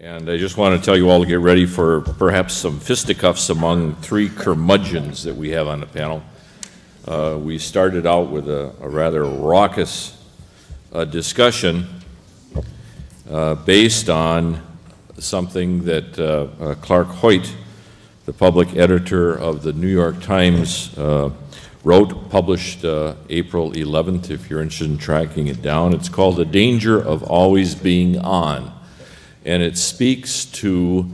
And I just want to tell you all to get ready for perhaps some fisticuffs among three curmudgeons that we have on the panel. Uh, we started out with a, a rather raucous uh, discussion uh, based on something that uh, uh, Clark Hoyt, the public editor of the New York Times, uh, wrote, published April 11th, if you're interested in tracking it down. It's called The Danger of Always Being On and it speaks to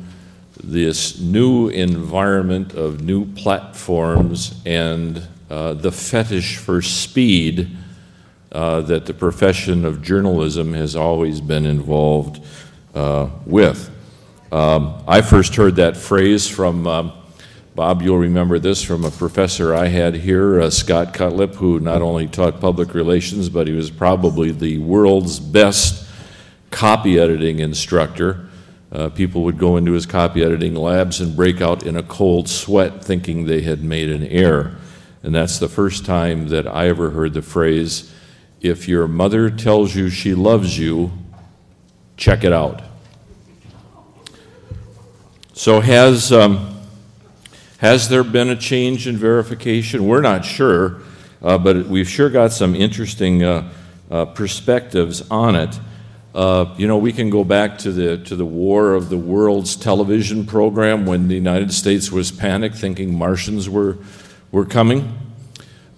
this new environment of new platforms and uh, the fetish for speed uh, that the profession of journalism has always been involved uh, with. Um, I first heard that phrase from um, Bob, you'll remember this from a professor I had here, uh, Scott Cutlip, who not only taught public relations, but he was probably the world's best copy editing instructor. Uh, people would go into his copy editing labs and break out in a cold sweat thinking they had made an error. And that's the first time that I ever heard the phrase, if your mother tells you she loves you, check it out. So has, um, has there been a change in verification? We're not sure, uh, but we've sure got some interesting uh, uh perspectives on it. Uh, you know, we can go back to the, to the war of the world's television program when the United States was panicked thinking Martians were, were coming.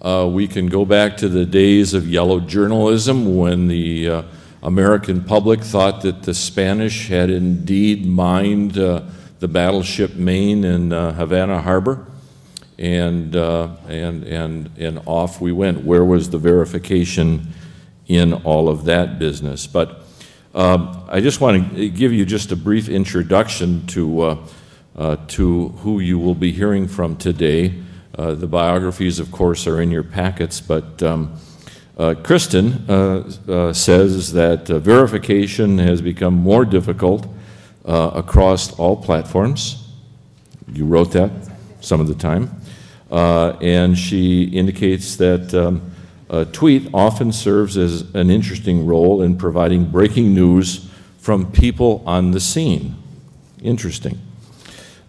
Uh, we can go back to the days of yellow journalism when the uh, American public thought that the Spanish had indeed mined uh, the battleship Maine in uh, Havana Harbor. And, uh, and, and, and off we went. Where was the verification in all of that business? But um, I just want to give you just a brief introduction to, uh, uh, to who you will be hearing from today. Uh, the biographies, of course, are in your packets, but um, uh, Kristin uh, uh, says that verification has become more difficult across all platforms. You wrote that some of the time. and she indicates that um, a tweet often serves as an interesting role in providing breaking news from people on the scene. Interesting.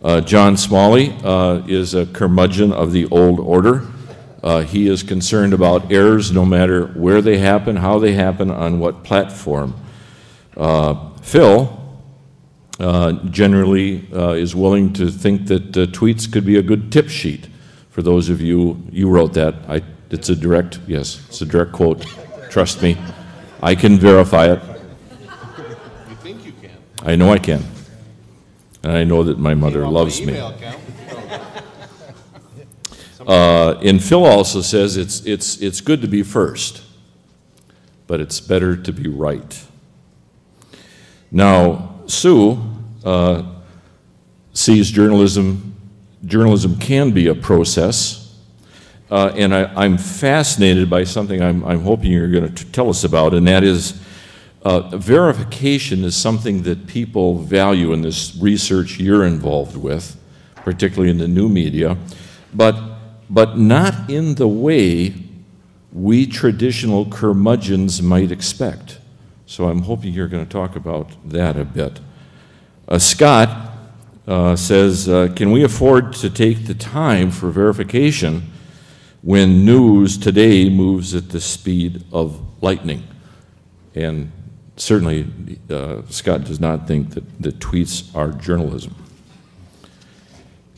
Uh, John Smalley uh, is a curmudgeon of the old order. Uh, he is concerned about errors no matter where they happen, how they happen, on what platform. Uh, Phil uh, generally uh, is willing to think that tweets could be a good tip sheet. For those of you, you wrote that, I it's a direct, yes, it's a direct quote. Trust me. I can verify it. You think you can? I know I can. And I know that my mother loves me. Uh, and Phil also says it's, it's, it's good to be first, but it's better to be right. Now, Sue uh, sees journalism, journalism can be a process uh, and I, am fascinated by something I'm, I'm hoping you're going to tell us about, and that is uh, verification is something that people value in this research you're involved with, particularly in the new media, but, but not in the way we traditional curmudgeons might expect. So I'm hoping you're going to talk about that a bit. Uh, Scott uh, says, uh, Can we afford to take the time for verification? When news today moves at the speed of lightning. And certainly, uh, Scott does not think that, that tweets are journalism.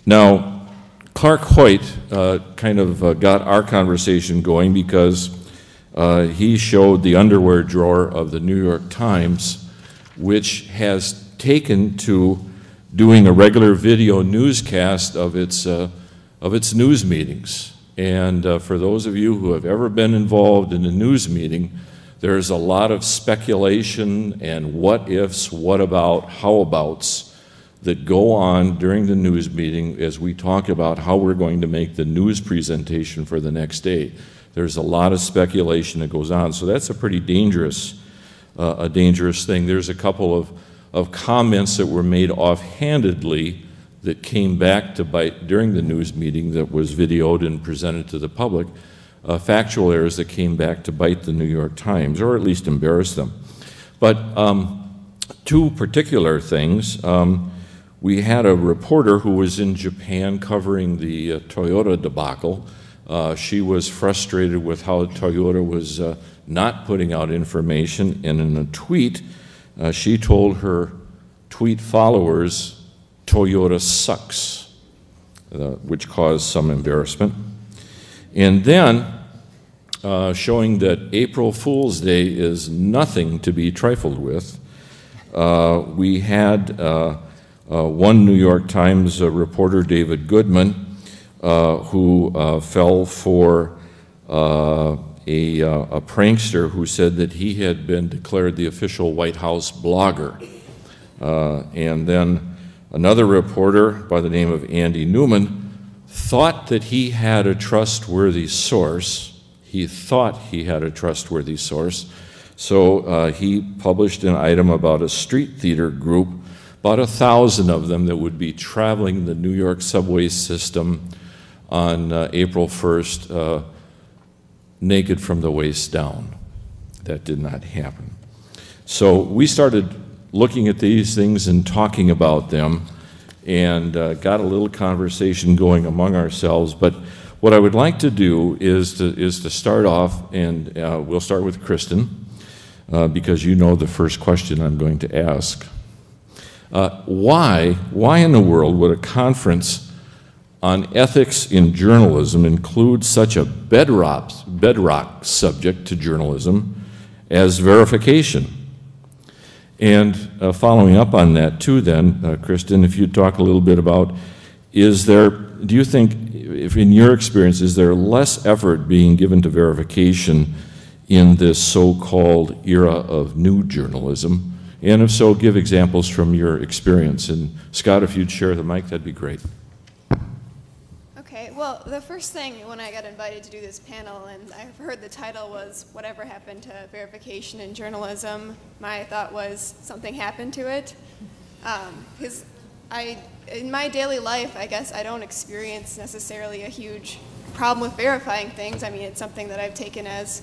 Now, Clark Hoyt uh, kind of uh, got our conversation going because uh, he showed the underwear drawer of the New York Times, which has taken to doing a regular video newscast of its, uh, of its news meetings. And uh, for those of you who have ever been involved in a news meeting, there's a lot of speculation and what ifs, what about, how abouts that go on during the news meeting as we talk about how we're going to make the news presentation for the next day. There's a lot of speculation that goes on, so that's a pretty dangerous, uh, a dangerous thing. There's a couple of, of comments that were made offhandedly that came back to bite during the news meeting that was videoed and presented to the public, uh, factual errors that came back to bite the New York Times, or at least embarrass them. But um, two particular things. Um, we had a reporter who was in Japan covering the uh, Toyota debacle. Uh, she was frustrated with how Toyota was uh, not putting out information, and in a tweet, uh, she told her tweet followers, Toyota sucks, uh, which caused some embarrassment. And then, uh, showing that April Fool's Day is nothing to be trifled with, uh, we had uh, uh, one New York Times uh, reporter, David Goodman, who fell for a, uh, a prankster who said that he had been declared the official White House blogger. Uh, and then another reporter by the name of Andy Newman thought that he had a trustworthy source. He thought he had a trustworthy source. So uh, he published an item about a street theater group, about a thousand of them that would be traveling the New York subway system on uh, April 1st, uh, naked from the waist down. That did not happen. So we started looking at these things and talking about them and uh, got a little conversation going among ourselves. But what I would like to do is to, is to start off, and uh, we'll start with Kristin, uh, because you know the first question I'm going to ask. Uh, why, why in the world would a conference on ethics in journalism include such a bedrock, bedrock subject to journalism as verification? And uh, following up on that, too, then, uh, Kristin, if you'd talk a little bit about is there, do you think, if in your experience, is there less effort being given to verification in this so called era of new journalism? And if so, give examples from your experience. And Scott, if you'd share the mic, that'd be great. Well, the first thing when I got invited to do this panel, and I heard the title was Whatever Happened to Verification in Journalism, my thought was something happened to it. Um, because I, in my daily life, I guess I don't experience necessarily a huge problem with verifying things. I mean, it's something that I've taken as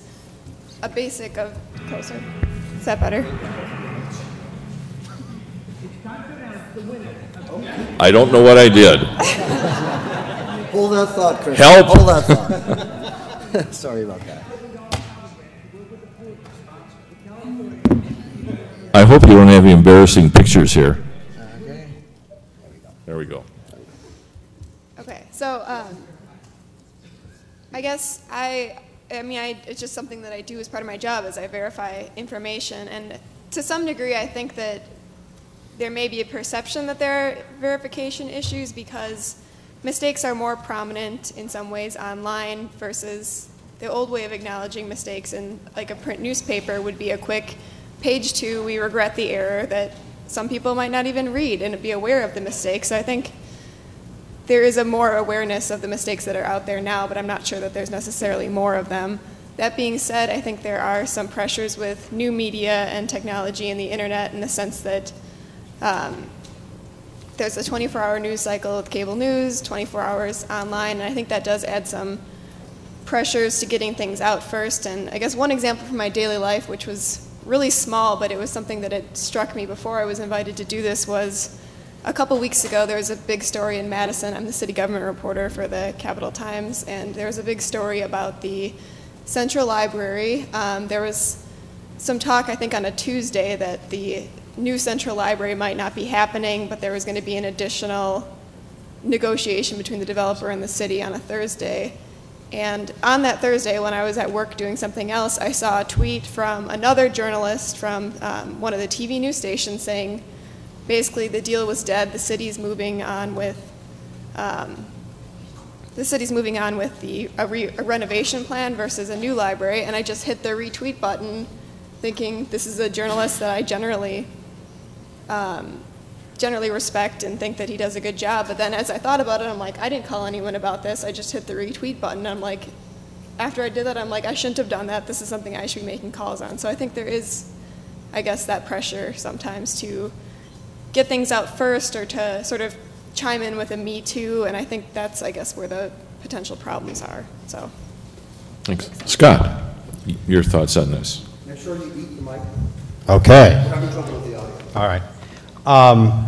a basic of oh, closer. Is that better? I don't know what I did. Hold that thought, Chris. Help. Hold that thought. Sorry about that. I hope you don't have any embarrassing pictures here. Okay. There we go. Okay, so um, I guess I, I mean, I, it's just something that I do as part of my job is I verify information, and to some degree, I think that there may be a perception that there are verification issues because mistakes are more prominent in some ways online versus the old way of acknowledging mistakes in like a print newspaper would be a quick page two, we regret the error that some people might not even read and be aware of the mistakes. So I think there is a more awareness of the mistakes that are out there now, but I'm not sure that there's necessarily more of them. That being said, I think there are some pressures with new media and technology and the internet in the sense that um, there's a 24 hour news cycle with cable news, 24 hours online, and I think that does add some pressures to getting things out first. And I guess one example from my daily life, which was really small, but it was something that had struck me before I was invited to do this, was a couple weeks ago there was a big story in Madison. I'm the city government reporter for the Capital Times, and there was a big story about the Central Library. Um, there was some talk, I think, on a Tuesday that the new Central Library might not be happening, but there was going to be an additional negotiation between the developer and the city on a Thursday. And on that Thursday, when I was at work doing something else, I saw a tweet from another journalist from um, one of the TV news stations saying basically the deal was dead, the city's moving on with. Um, the city's moving on with the a, re, a renovation plan versus a new library, and I just hit the retweet button, thinking this is a journalist that I generally um, generally respect and think that he does a good job. But then as I thought about it, I'm like, I didn't call anyone about this. I just hit the retweet button. I'm like, after I did that, I'm like, I shouldn't have done that. This is something I should be making calls on. So I think there is, I guess, that pressure sometimes to get things out first or to sort of chime in with a me too. And I think that's, I guess, where the potential problems are. So. Thanks. Scott, your thoughts on this? Make sure you eat the mic. Okay. We're having trouble with the audio. All right. Um,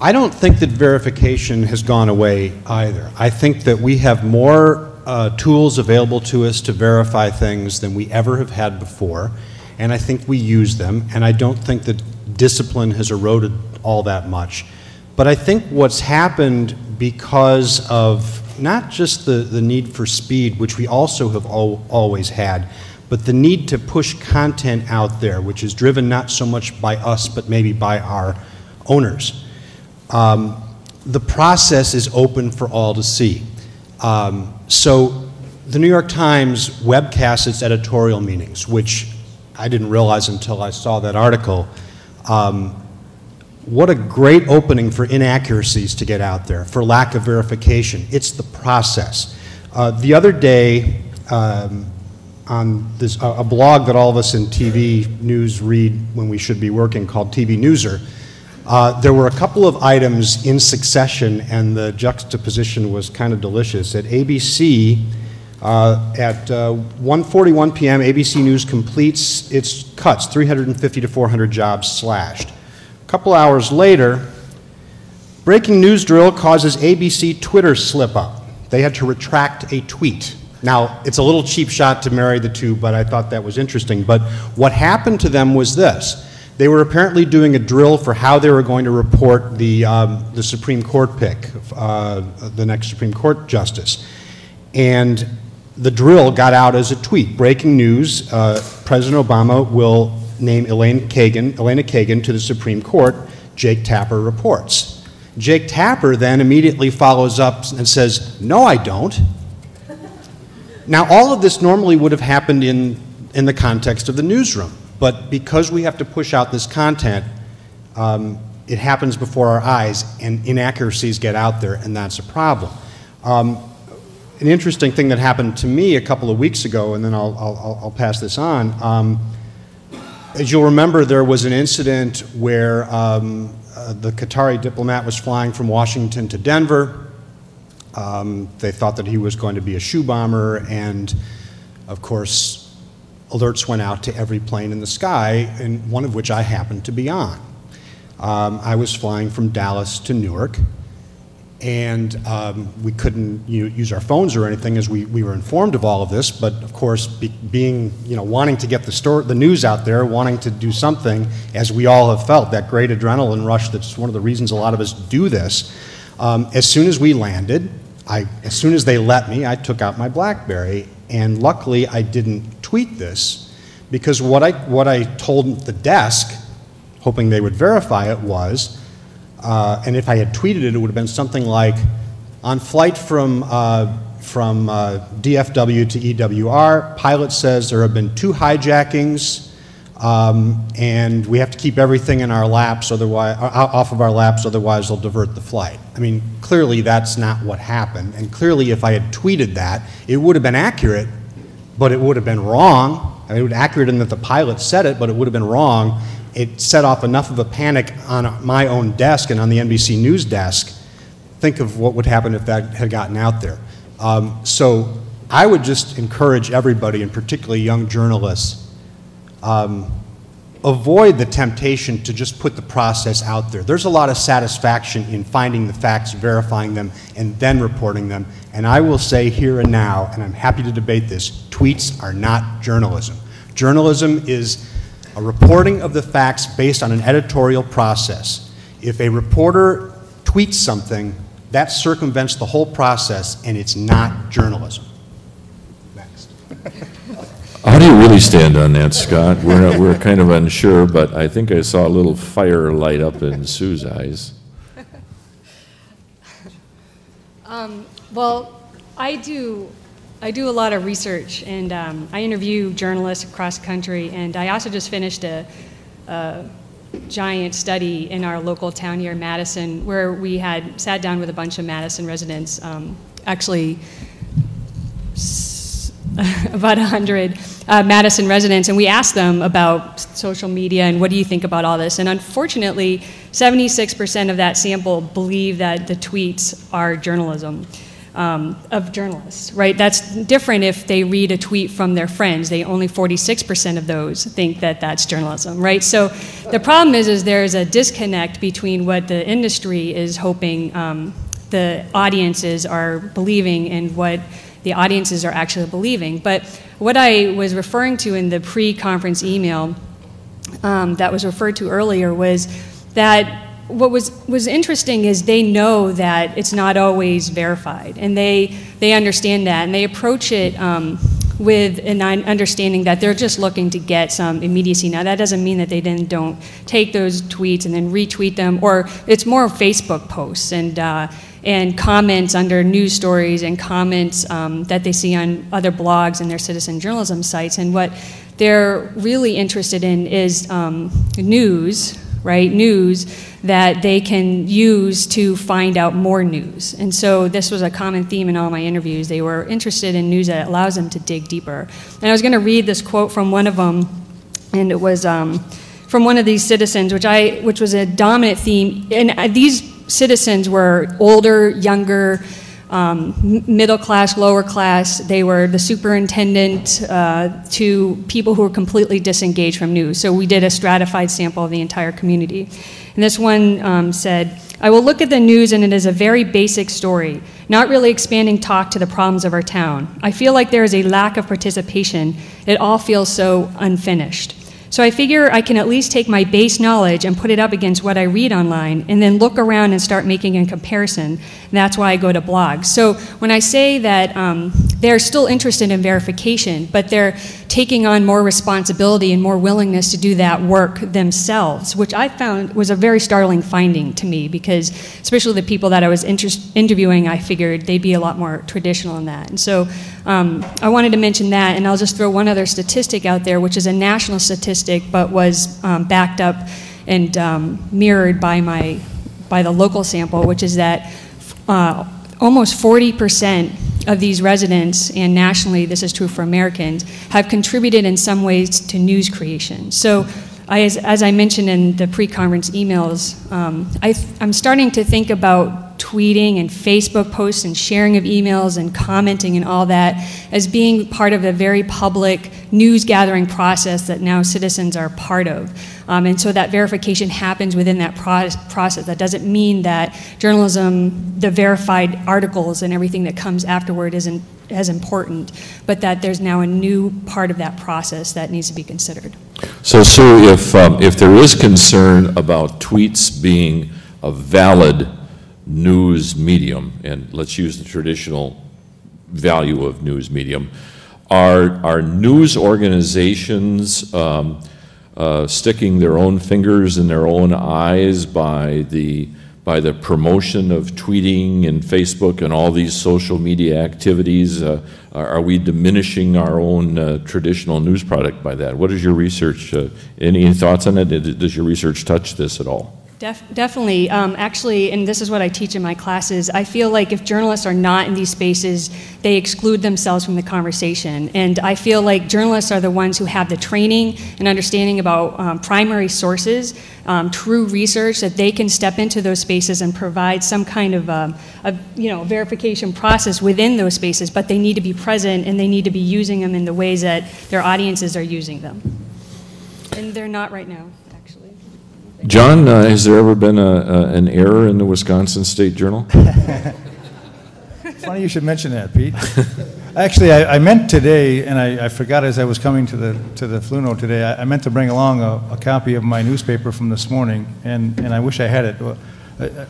I don't think that verification has gone away either. I think that we have more uh, tools available to us to verify things than we ever have had before, and I think we use them, and I don't think that discipline has eroded all that much. But I think what's happened because of not just the, the need for speed, which we also have al always had, but the need to push content out there, which is driven not so much by us, but maybe by our owners. Um, the process is open for all to see. Um, so the New York Times webcasts its editorial meetings, which I didn't realize until I saw that article. Um, what a great opening for inaccuracies to get out there, for lack of verification. It's the process. Uh, the other day, um, on this, a, a blog that all of us in TV news read when we should be working called TV Newser, uh, there were a couple of items in succession, and the juxtaposition was kind of delicious. At ABC, uh, at uh, 1:41 p.m., ABC News completes its cuts: 350 to 400 jobs slashed. A couple hours later, breaking news drill causes ABC Twitter slip up. They had to retract a tweet. Now, it's a little cheap shot to marry the two, but I thought that was interesting. But what happened to them was this. They were apparently doing a drill for how they were going to report the, um, the Supreme Court pick, uh, the next Supreme Court justice. And the drill got out as a tweet. Breaking news, uh, President Obama will name Elaine Kagan, Elena Kagan to the Supreme Court, Jake Tapper reports. Jake Tapper then immediately follows up and says, no, I don't. Now, all of this normally would have happened in, in the context of the newsroom. But because we have to push out this content, um, it happens before our eyes, and inaccuracies get out there, and that's a problem. Um, an interesting thing that happened to me a couple of weeks ago, and then I'll, I'll, I'll pass this on. Um, as you'll remember, there was an incident where um, uh, the Qatari diplomat was flying from Washington to Denver. Um, they thought that he was going to be a shoe bomber, and of course, alerts went out to every plane in the sky, and one of which I happened to be on. Um, I was flying from Dallas to Newark, and um, we couldn't you know, use our phones or anything as we, we were informed of all of this, but of course, be, being, you know, wanting to get the, story, the news out there, wanting to do something, as we all have felt, that great adrenaline rush that's one of the reasons a lot of us do this. Um, as soon as we landed, I, as soon as they let me, I took out my Blackberry, and luckily I didn't tweet this because what I, what I told the desk, hoping they would verify it, was, uh, and if I had tweeted it, it would have been something like, on flight from, uh, from uh, DFW to EWR, pilot says there have been two hijackings, um, and we have to keep everything in our laps, otherwise, off of our laps, otherwise they'll divert the flight. I mean, clearly that's not what happened, and clearly if I had tweeted that, it would have been accurate, but it would have been wrong. I mean, it was accurate in that the pilot said it, but it would have been wrong. It set off enough of a panic on my own desk and on the NBC News desk. Think of what would happen if that had gotten out there. Um, so I would just encourage everybody, and particularly young journalists, um, avoid the temptation to just put the process out there. There's a lot of satisfaction in finding the facts, verifying them, and then reporting them. And I will say here and now, and I'm happy to debate this, tweets are not journalism. Journalism is a reporting of the facts based on an editorial process. If a reporter tweets something, that circumvents the whole process, and it's not journalism. How do you really stand on that, Scott? We're, not, we're kind of unsure, but I think I saw a little fire light up in Sue's eyes. Um, well, I do, I do a lot of research, and um, I interview journalists across the country, and I also just finished a, a giant study in our local town here, Madison, where we had sat down with a bunch of Madison residents, um, actually about 100 uh, Madison residents, and we asked them about social media and what do you think about all this. And unfortunately, 76% of that sample believe that the tweets are journalism. um, of journalists, right? That's different if they read a tweet from their friends. They only 46% of those think that that's journalism, right? So the problem is, is there's a disconnect between what the industry is hoping um, the audiences are believing and what the audiences are actually believing. But what I was referring to in the pre-conference email um, that was referred to earlier was that what was, was interesting is they know that it's not always verified, and they, they understand that, and they approach it um, with an understanding that they're just looking to get some immediacy. Now, that doesn't mean that they then don't take those tweets and then retweet them, or it's more Facebook posts and, uh, and comments under news stories and comments um, that they see on other blogs and their citizen journalism sites. And what they're really interested in is um, news, right? News that they can use to find out more news. And so this was a common theme in all my interviews. They were interested in news that allows them to dig deeper. And I was going to read this quote from one of them, and it was um, from one of these citizens, which I, which was a dominant theme. And uh, these citizens were older, younger, um, middle class, lower class. They were the superintendent uh, to people who were completely disengaged from news. So we did a stratified sample of the entire community. And this one um, said, I will look at the news and it is a very basic story, not really expanding talk to the problems of our town. I feel like there is a lack of participation. It all feels so unfinished. So I figure I can at least take my base knowledge and put it up against what I read online and then look around and start making a comparison. That's why I go to blogs. So when I say that um, they're still interested in verification, but they're taking on more responsibility and more willingness to do that work themselves, which I found was a very startling finding to me because, especially the people that I was inter interviewing, I figured they'd be a lot more traditional in that. And so um, I wanted to mention that, and I'll just throw one other statistic out there, which is a national statistic but was um, backed up and um, mirrored by, my, by the local sample, which is that uh, almost 40 percent of these residents, and nationally this is true for Americans, have contributed in some ways to news creation. So I, as, as, I mentioned in the pre-conference emails, um, I am starting to think about tweeting and Facebook posts and sharing of emails and commenting and all that as being part of a very public news gathering process that now citizens are part of. Um, and so that verification happens within that pro process. That doesn't mean that journalism, the verified articles and everything that comes afterward isn't as important, but that there's now a new part of that process that needs to be considered. So, Sue, if, um, if there is concern about tweets being a valid news medium, and let's use the traditional value of news medium, are, are news organizations um, uh, sticking their own fingers in their own eyes by the, by the promotion of tweeting and Facebook and all these social media activities? Uh, are we diminishing our own uh, traditional news product by that? What is your research? Uh, any thoughts on it? Does your research touch this at all? Def definitely. Um, actually, and this is what I teach in my classes, I feel like if journalists are not in these spaces, they exclude themselves from the conversation. And I feel like journalists are the ones who have the training and understanding about um, primary sources, um, true research, that they can step into those spaces and provide some kind of um, a, you know, verification process within those spaces, but they need to be present and they need to be using them in the ways that their audiences are using them. And they're not right now. John, uh, has there ever been a, a, an error in the Wisconsin State Journal? Funny you should mention that, Pete. Actually, I, I meant today, and I, I, forgot as I was coming to the to the Fluno today. I, I meant to bring along a, a, copy of my newspaper from this morning, and, and I wish I had it. Well,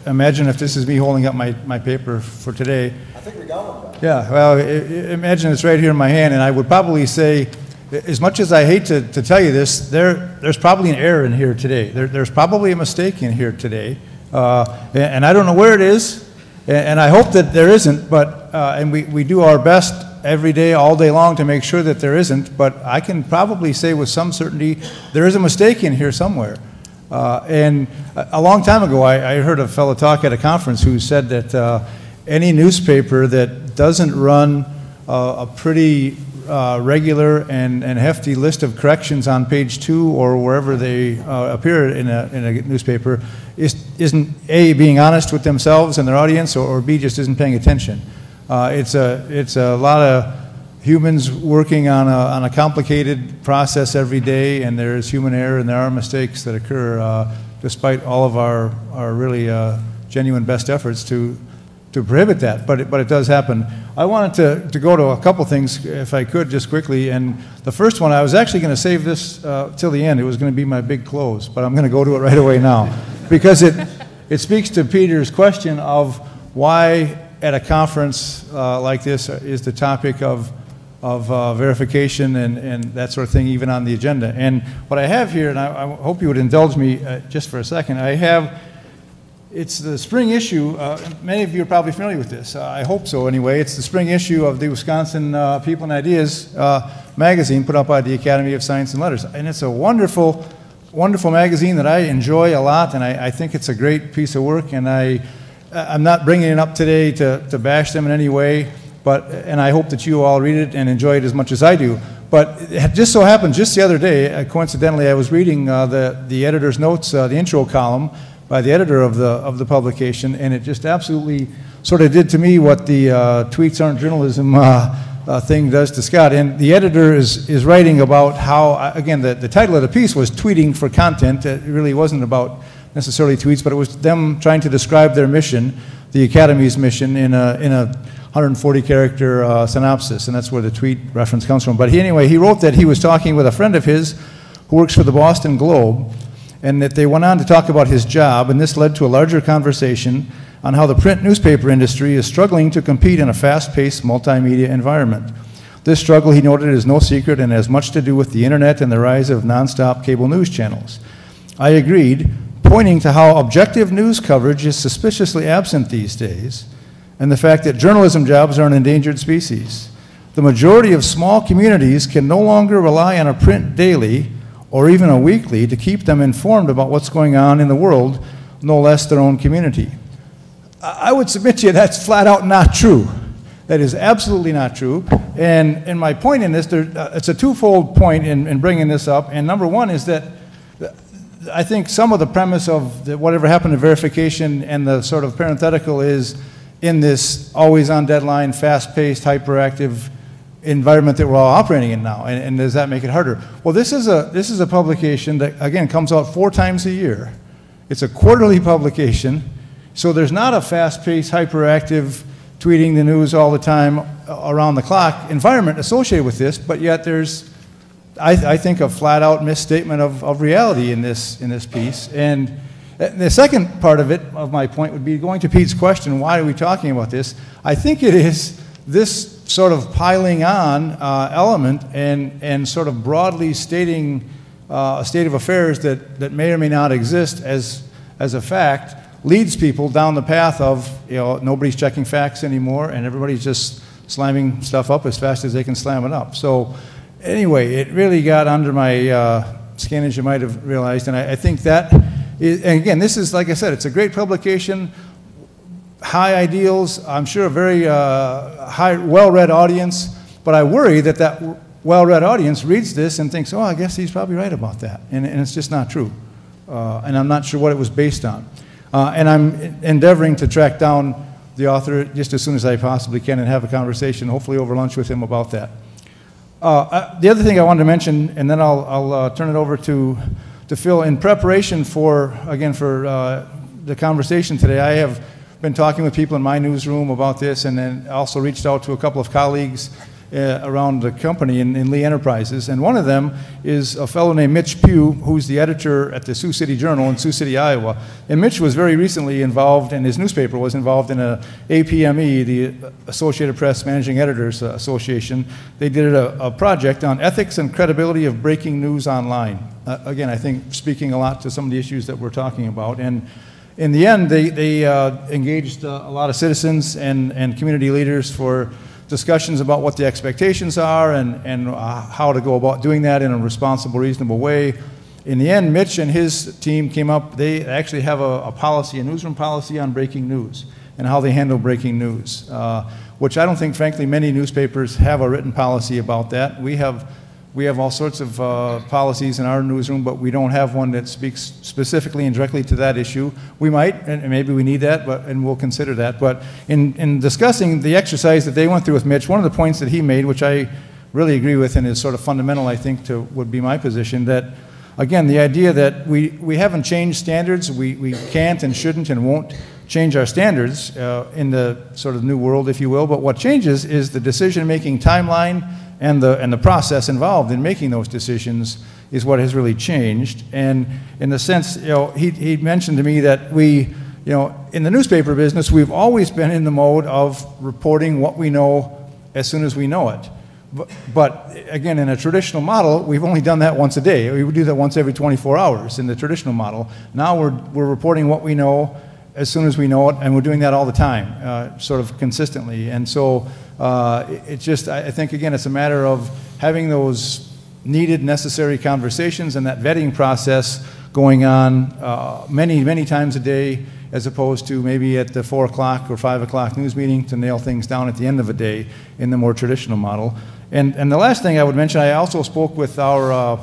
imagine if this is me holding up my, my paper for today. I think we got one. Yeah, well, imagine it's right here in my hand, and I would probably say as much as I hate to, to tell you this, there, there's probably an error in here today. There, there's probably a mistake in here today. Uh, and, and, I don't know where it is, and, and I hope that there isn't, but, uh, and we, we do our best every day, all day long to make sure that there isn't, but I can probably say with some certainty there is a mistake in here somewhere. Uh, and a, long time ago, I, I, heard a fellow talk at a conference who said that uh, any newspaper that doesn't run a pretty uh, regular and, and hefty list of corrections on page two or wherever they uh, appear in a, in a newspaper is, isn't A, being honest with themselves and their audience, or, or B, just isn't paying attention. Uh, It's a, it's a lot of humans working on a, on a complicated process every day, and there is human error and there are mistakes that occur uh, despite all of our, our really uh, genuine best efforts to, to prohibit that, but it, but it does happen. I wanted to, to go to a couple things, if I could, just quickly. And the first one, I was actually going to save this uh, till the end. It was going to be my big close, but I'm going to go to it right away now because it, it speaks to Peter's question of why at a conference uh, like this is the topic of, of uh, verification and, and that sort of thing even on the agenda. And what I have here, and I, I hope you would indulge me uh, just for a second, I have it's the spring issue. Uh, many of you are probably familiar with this. Uh, I hope so, anyway. It's the spring issue of the Wisconsin uh, People and Ideas uh, magazine put out by the Academy of Science and Letters. And it's a wonderful, wonderful magazine that I enjoy a lot, and I, I think it's a great piece of work. And I, I'm not bringing it up today to, to bash them in any way, but, and I hope that you all read it and enjoy it as much as I do. But it just so happened, just the other day, uh, coincidentally, I was reading uh, the, the editor's notes, the intro column, by the editor of the, of the publication, and it just absolutely sort of did to me what the uh, tweets aren't journalism uh, uh, thing does to Scott. And the editor is, is writing about how, uh, again, the, the title of the piece was Tweeting for Content. It really wasn't about necessarily tweets, but it was them trying to describe their mission, the Academy's mission, in a, in a 140 character uh, synopsis, and that's where the tweet reference comes from. But he, anyway, he wrote that he was talking with a friend of his who works for the Boston Globe and that they went on to talk about his job, and this led to a larger conversation on how the print newspaper industry is struggling to compete in a fast paced multimedia environment. This struggle, he noted, is no secret and has much to do with the internet and the rise of nonstop cable news channels. I agreed, pointing to how objective news coverage is suspiciously absent these days, and the fact that journalism jobs are an endangered species. The majority of small communities can no longer rely on a print daily or even a weekly to keep them informed about what's going on in the world, no less their own community. I would submit to you that's flat out not true. That is absolutely not true. And, and my point in this, there, uh, it's a twofold point in, in bringing this up. And number one is that I think some of the premise of the, whatever happened to verification and the sort of parenthetical is in this always on deadline, fast paced, hyperactive environment that we're all operating in now, and, and, does that make it harder? Well, this is a this is a publication that again comes out four times a year. It's a quarterly publication, so there's not a fast-paced, hyperactive, tweeting the news all the time, uh, around the clock environment associated with this. But yet there's, I, I think, a flat-out misstatement of, of reality in this in this piece. And the second part of it, of my point, would be going to Pete's question: Why are we talking about this? I think it is this sort of piling on uh, element and, and sort of broadly stating uh, a state of affairs that, that may or may not exist as, as a fact leads people down the path of, you know, nobody's checking facts anymore and everybody's just slamming stuff up as fast as they can slam it up. So, anyway, it really got under my uh, skin, as you might have realized, and I, I think that, is, and again, this is, like I said, it's a great publication high ideals, I'm sure a very uh, high, well-read audience, but I worry that that well-read audience reads this and thinks, oh, I guess he's probably right about that, and, and it's just not true. Uh, and I'm not sure what it was based on. Uh, and I'm endeavoring to track down the author just as soon as I possibly can and have a conversation, hopefully over lunch with him about that. Uh, uh, the other thing I wanted to mention, and then I'll, I'll uh, turn it over to, to Phil, in preparation for, again, for the conversation today, I have been talking with people in my newsroom about this and then also reached out to a couple of colleagues uh, around the company in, in, Lee Enterprises. And one of them is a fellow named Mitch Pugh, who's the editor at the Sioux City Journal in Sioux City, Iowa. And Mitch was very recently involved, and his newspaper was involved in a APME, the Associated Press Managing Editors Association. They did a, a project on ethics and credibility of breaking news online. Uh, again, I think speaking a lot to some of the issues that we're talking about. And in the end, they, they uh, engaged uh, a lot of citizens and, and community leaders for discussions about what the expectations are and, and uh, how to go about doing that in a responsible, reasonable way. In the end, Mitch and his team came up, they actually have a, a policy, a newsroom policy on breaking news and how they handle breaking news, uh, which I don't think, frankly, many newspapers have a written policy about that. We have We have all sorts of uh, policies in our newsroom, but we don't have one that speaks specifically and directly to that issue. We might, and maybe we need that, but, and we'll consider that. But in, in discussing the exercise that they went through with Mitch, one of the points that he made, which I really agree with and is sort of fundamental, I think, to, would be my position, that, again, the idea that we, we haven't changed standards, we, we can't and shouldn't and won't change our standards uh, in the sort of new world, if you will, but what changes is the decision-making timeline and the, and the process involved in making those decisions is what has really changed. And in the sense, you know, he, he mentioned to me that we, you know, in the newspaper business, we've always been in the mode of reporting what we know as soon as we know it. But, but again, in a traditional model, we've only done that once a day. We would do that once every 24 hours in the traditional model. Now we're, we're reporting what we know as soon as we know it, and we're doing that all the time, uh, sort of consistently. And so uh, it, it's just, I think, again, it's a matter of having those needed, necessary conversations and that vetting process going on uh, many, many times a day, as opposed to maybe at the 4 o'clock or 5 o'clock news meeting to nail things down at the end of a day in the more traditional model. And, and the last thing I would mention, I also spoke with our, uh,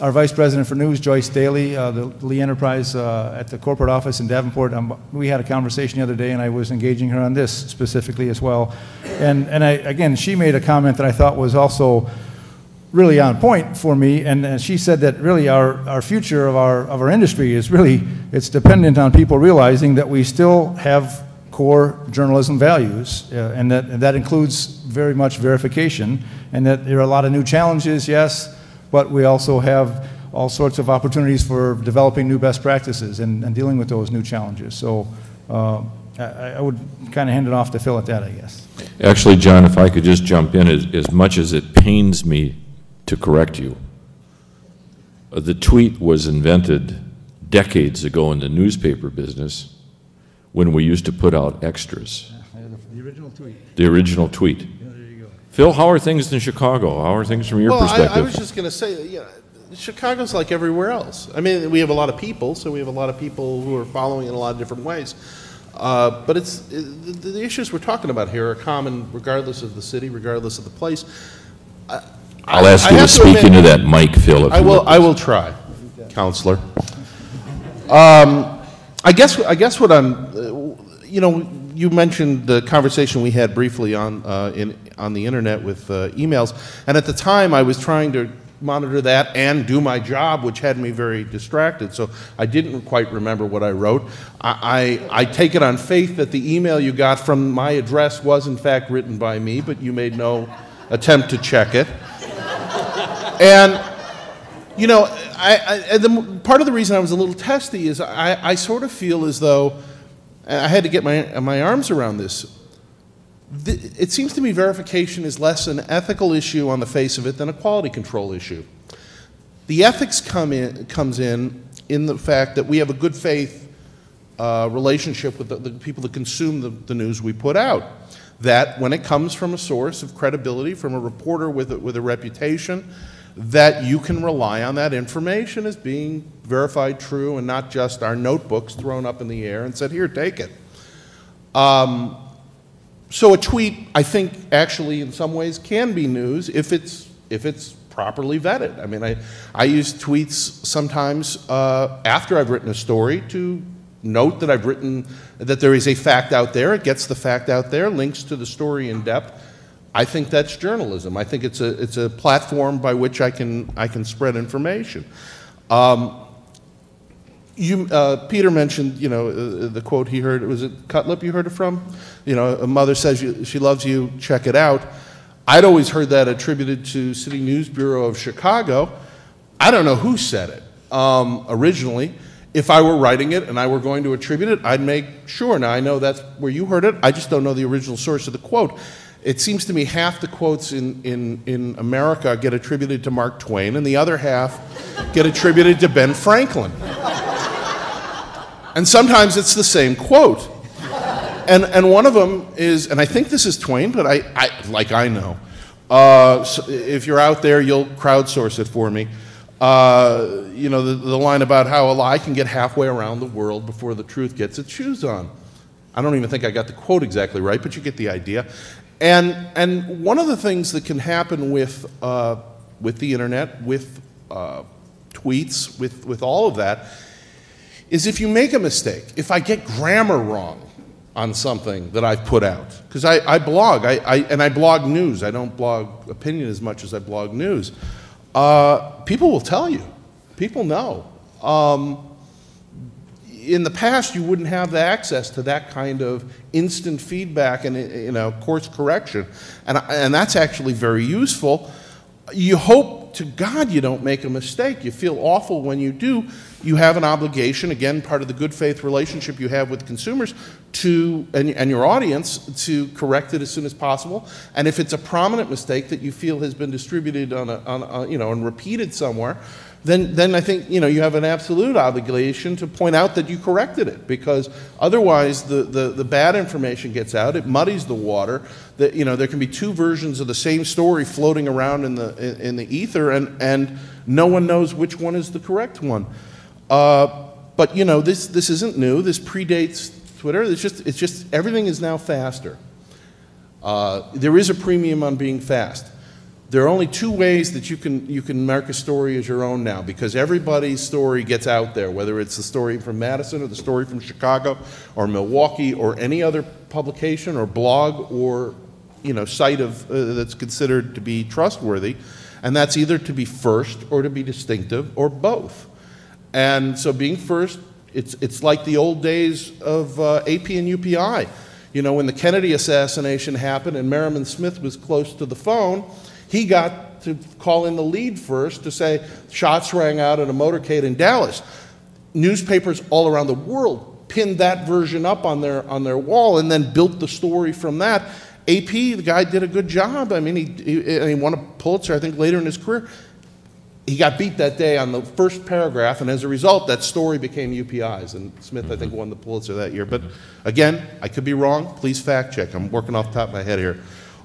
our Vice President for News, Joyce Dehli, uh, the Lee Enterprise uh, at the corporate office in Davenport. Um, we had a conversation the other day, and I was engaging her on this specifically as well. And, and I, again, she made a comment that I thought was also really on point for me, and, and she said that really our, our future of our, of our industry is really, it's dependent on people realizing that we still have core journalism values, uh, and that, and that includes very much verification, and that there are a lot of new challenges, yes, but we also have all sorts of opportunities for developing new best practices and, and dealing with those new challenges. So uh, I, I would kind of hand it off to Phil at that, I guess. Actually, John, if I could just jump in, as, as much as it pains me to correct you, uh, the tweet was invented decades ago in the newspaper business when we used to put out extras. The original tweet. The original tweet. Phil, how are things in Chicago? How are things from your Well, I, perspective? I was just going to say, you know, Chicago's like everywhere else. I mean, we have a lot of people, so we have a lot of people who are following in a lot of different ways. Uh, but it's it, the, the issues we're talking about here are common, regardless of the city, regardless of the place. I- I'll ask I you to to speak admit- into that mic, Phil. if I will. I will try, counselor. Um, I guess. I guess what I'm. You know, you mentioned the conversation we had briefly on uh, in on the internet with uh, emails, and at the time I was trying to monitor that and do my job, which had me very distracted. So I didn't quite remember what I wrote. I, I, I take it on faith that the email you got from my address was in fact written by me, but you made no attempt to check it. And you know, I, I, the, part of the reason I was a little testy is I, I sort of feel as though I had to get my, my arms around this. It seems to me verification is less an ethical issue on the face of it than a quality control issue. The ethics come in, comes in in the fact that we have a good faith uh, relationship with the, the people that consume the, the news we put out. That when it comes from a source of credibility, from a reporter with a, with a reputation, that you can rely on that information as being verified true and not just our notebooks thrown up in the air and said, here, take it. Um, so a tweet, I think, actually in some ways can be news if it's, if it's properly vetted. I mean, I, I use tweets sometimes uh, after I've written a story to note that I've written, that there is a fact out there. It gets the fact out there, links to the story in depth. I think that's journalism. I think it's a, it's a platform by which I can, I can spread information. Um, you, uh, Peter mentioned, you know, uh, the quote he heard. Was it Cutlip you heard it from? You know, a mother says you, she loves you. Check it out. I'd always heard that attributed to City News Bureau of Chicago. I don't know who said it um, originally. If I were writing it and I were going to attribute it, I'd make sure. Now I know that's where you heard it. I just don't know the original source of the quote. It seems to me half the quotes in, in, in America get attributed to Mark Twain, and the other half get attributed to Ben Franklin. And sometimes it's the same quote. And, and one of them is, and I think this is Twain, but I, I like I know. Uh, so if you're out there, you'll crowdsource it for me. Uh, you know, the, the line about how a lie can get halfway around the world before the truth gets its shoes on. I don't even think I got the quote exactly right, but you get the idea. And, and one of the things that can happen with uh, with the internet, with uh, tweets, with, with all of that, is if you make a mistake, if I get grammar wrong on something that I've put out, because I, I blog, I, I, and I blog news, I don't blog opinion as much as I blog news, uh, people will tell you. People know. Um, in the past, you wouldn't have the access to that kind of instant feedback and you know course correction, and and that's actually very useful. You hope to God you don't make a mistake. You feel awful when you do. You have an obligation, again, part of the good faith relationship you have with consumers, to and, and your audience to correct it as soon as possible. And if it's a prominent mistake that you feel has been distributed on a, on a you know and repeated somewhere then, then I think you know you have an absolute obligation to point out that you corrected it because otherwise the, the, the bad information gets out, it muddies the water. That you know there can be two versions of the same story floating around in the in, the ether, and and no one knows which one is the correct one. Uh, but you know this this isn't new. This predates Twitter. It's just it's just everything is now faster. Uh, there is a premium on being fast. There are only two ways that you can, you can mark a story as your own now because everybody's story gets out there, whether it's the story from Madison or the story from Chicago or Milwaukee or any other publication or blog or you know, site of, uh, that's considered to be trustworthy. And that's either to be first or to be distinctive or both. And so being first, it's, it's like the old days of uh, AP and UPI. You know, when the Kennedy assassination happened and Merriman Smith was close to the phone, he got to call in the lead first to say shots rang out at a motorcade in Dallas. Newspapers all around the world pinned that version up on their, on their wall and then built the story from that. AP, the guy did a good job. I mean, he, he, he won a Pulitzer, I think, later in his career. He got beat that day on the first paragraph, and as a result, that story became UPI's. And Smith, I think, mm-hmm. won the Pulitzer that year. But again, I could be wrong. Please fact check. I'm working off the top of my head here.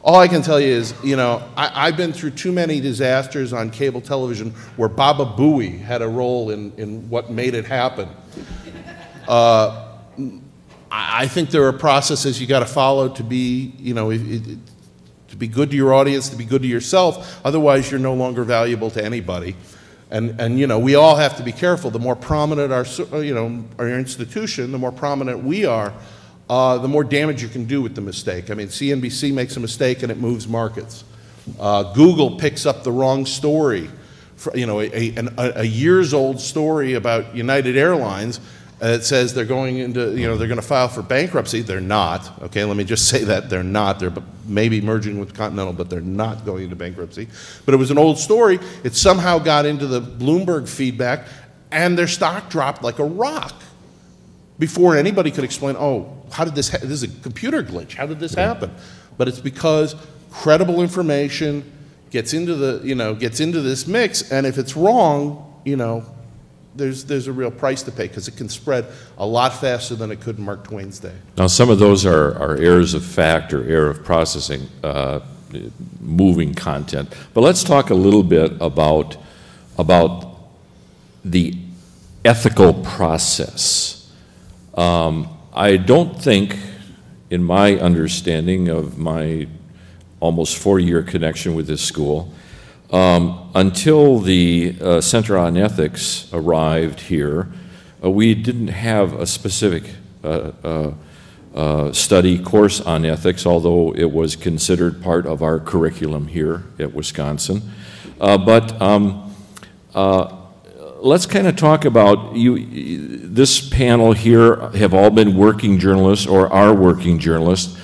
All I can tell you is, you know, I, have been through too many disasters on cable television where Baba Booey had a role in, in what made it happen. Uh, I think there are processes you got to follow to be, you know, it, it, to be good to your audience, to be good to yourself. Otherwise, you're no longer valuable to anybody. And, and you know, we all have to be careful. The more prominent our, you know, our institution, the more prominent we are, uh, the more damage you can do with the mistake. I mean, CNBC makes a mistake and it moves markets. Uh, Google picks up the wrong story, for, you know, a, a, a, years old story about United Airlines that says they're going into, you know, they're going to file for bankruptcy. They're not. Okay, let me just say that they're not. They're maybe merging with Continental, but they're not going into bankruptcy. But it was an old story. It somehow got into the Bloomberg feedback, and their stock dropped like a rock before anybody could explain, oh, how did this, this is a computer glitch, how did this happen? But it's because credible information gets into the, you know, gets into this mix, and if it's wrong, you know, there's, there's a real price to pay because it can spread a lot faster than it could in Mark Twain's day. Now, some of those are, are errors of fact or error of processing, uh, moving content. But let's talk a little bit about, about the ethical process. Um, I don't think, in my understanding of my almost four-year connection with this school, um, until the uh, Center on Ethics arrived here, uh, we didn't have a specific uh, uh, uh study course on ethics, although it was considered part of our curriculum here at Wisconsin. Uh, but um, let's kind of talk about you. This panel here have all been working journalists or are working journalists.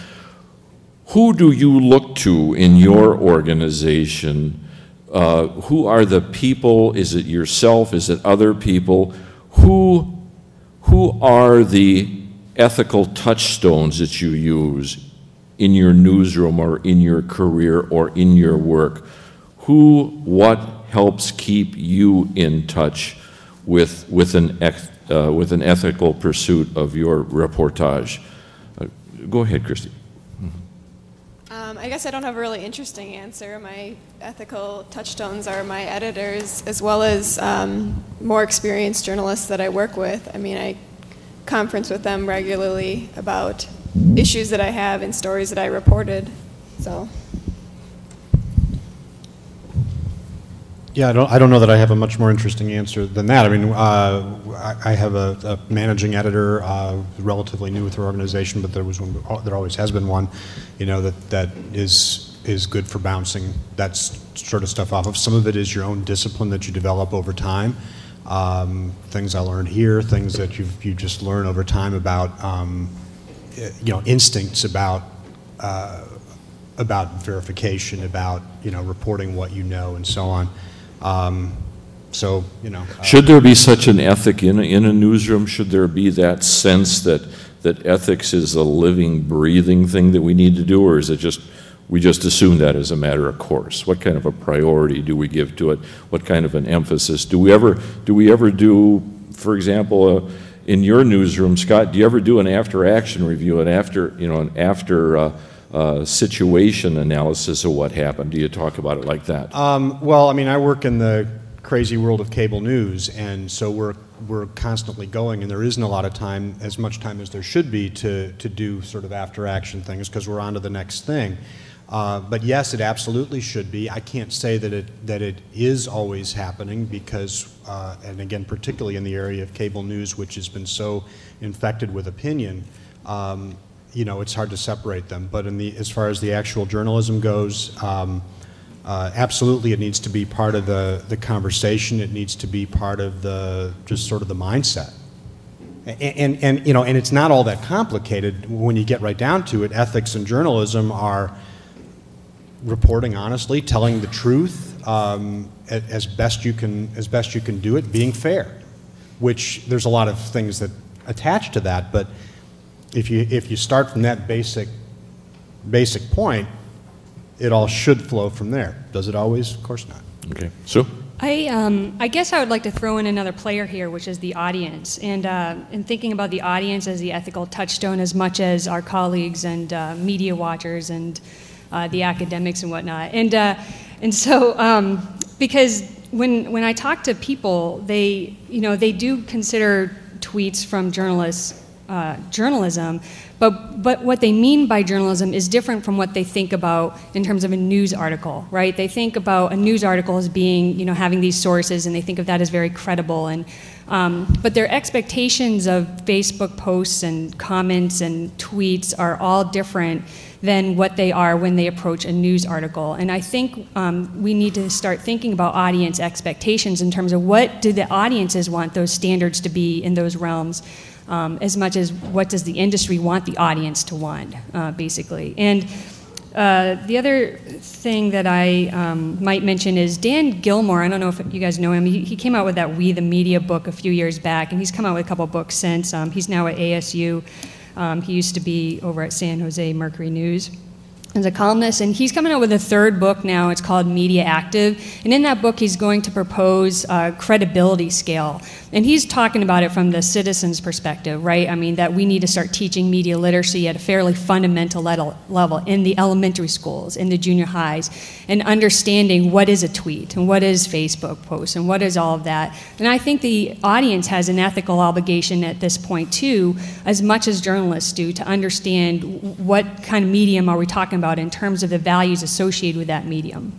Who do you look to in your organization? Uh, who are the people? Is it yourself? Is it other people? Who, who are the ethical touchstones that you use in your newsroom or in your career or in your work? Who, what, helps keep you in touch with, with, an, uh, with an ethical pursuit of your reportage. Uh, go ahead, Christy. Um, I guess I don't have a really interesting answer. My ethical touchstones are my editors, as well as um, more experienced journalists that I work with. I mean, I conference with them regularly about issues that I have and stories that I reported. So. Yeah, I don't, I don't know that I have a much more interesting answer than that. I mean, uh, I I have a, a managing editor, uh, relatively new with our organization, but there was one, there always has been one, you know, that, that is, is good for bouncing that sort of stuff off of. Some of it is your own discipline that you develop over time. Um, things I learned here, things that you you just learn over time about, um, you know, instincts about uh, about verification, about, you know, reporting what you know and so on. Um, So, you know. uh, Should there be such an ethic in, a- in a newsroom? Should there be that sense that, that ethics is a living, breathing thing that we need to do? Or is it just, we just assume that as a matter of course? What kind of a priority do we give to it? What kind of an emphasis? Do we ever, do we ever do, for example, uh, in your newsroom, Scott, do you ever do an after-action review, an after, you know, an after uh, uh, situation analysis of what happened? Do you talk about it like that? Um, Well, I mean, I work in the crazy world of cable news, and so we're, we're constantly going, and there isn't a lot of time, as much time as there should be, to, to do sort of after-action things, because we're on to the next thing. Uh, But yes, it absolutely should be. I can't say that it, that it is always happening, because, uh, and again, particularly in the area of cable news, which has been so infected with opinion, um, you know, it's hard to separate them. But in the, as far as the actual journalism goes, um, uh, absolutely, it needs to be part of the, the conversation. It needs to be part of the, just sort of the mindset. And, and, and, you know, and it's not all that complicated when you get right down to it. Ethics and journalism are reporting honestly, telling the truth um, as best you can, as best you can do it, being fair. Which there's a lot of things that attach to that, but if you if you start from that basic basic point, it all should flow from there. Does it always? Of course not. Okay, Sue? I, um, I guess I would like to throw in another player here, which is the audience. And uh, in thinking about the audience as the ethical touchstone, as much as our colleagues and uh, media watchers and uh, the academics and whatnot. And, uh, and so, um, because when, when I talk to people, they, you know, they do consider tweets from journalists uh, journalism, but, but what they mean by journalism is different from what they think about in terms of a news article, right? They think about a news article as being, you know, having these sources, and they think of that as very credible. And, um, but their expectations of Facebook posts and comments and tweets are all different than what they are when they approach a news article. And I think um, we need to start thinking about audience expectations in terms of what do the audiences want those standards to be in those realms um, as much as what does the industry want the audience to want, uh, basically. And uh, the other thing that I um, might mention is Dan Gillmor. I don't know if you guys know him. He, he came out with that We the Media book a few years back, and he's come out with a couple books since. Um, he's now at ASU. Um, he used to be over at San Jose Mercury News as a columnist, and he's coming out with a third book now. It's called Mediactive, and in that book, he's going to propose a credibility scale, and he's talking about it from the citizen's perspective, right? I mean, that we need to start teaching media literacy at a fairly fundamental level, in the elementary schools, in the junior highs, and understanding what is a tweet and what is Facebook post and what is all of that. And I think the audience has an ethical obligation at this point too, as much as journalists do, to understand what kind of medium are we talking about in terms of the values associated with that medium.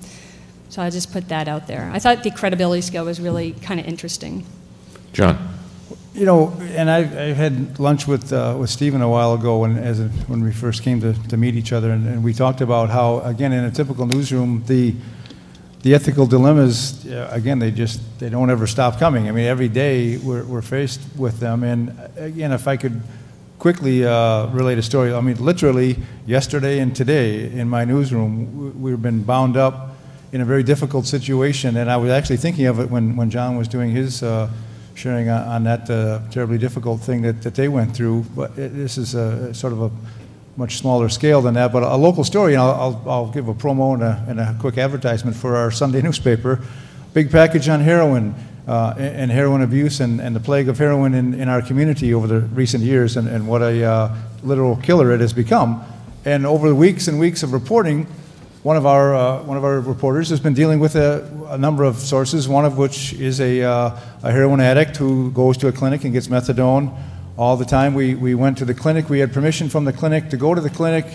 So I just put that out there. I thought the credibility scale was really kind of interesting. John? You know, and I, I had lunch with, uh, with Stephen a while ago when, as, a- when we first came to, to meet each other, and, and we talked about how, again, in a typical newsroom, the, the ethical dilemmas, uh, again, they just, they don't ever stop coming. I mean, every day, we're, we're faced with them, and again, if I could quickly uh, relate a story, I mean, literally, yesterday and today, in my newsroom, we- we've been bound up in a very difficult situation, and I was actually thinking of it when, when John was doing his uh, sharing on, on that uh, terribly difficult thing that, that they went through. But it, this is a sort of a much smaller scale than that. But a local story, and I'll, I'll, I'll give a promo and a, and a quick advertisement for our Sunday newspaper. Big package on heroin uh, and, heroin abuse and, and the plague of heroin in, in our community over the recent years and, and what a uh, literal killer it has become. And over the weeks and weeks of reporting, one of our, uh, one of our reporters has been dealing with a, a number of sources, one of which is a, uh, a heroin addict who goes to a clinic and gets methadone all the time. We, we went to the clinic. We had permission from the clinic to go to the clinic,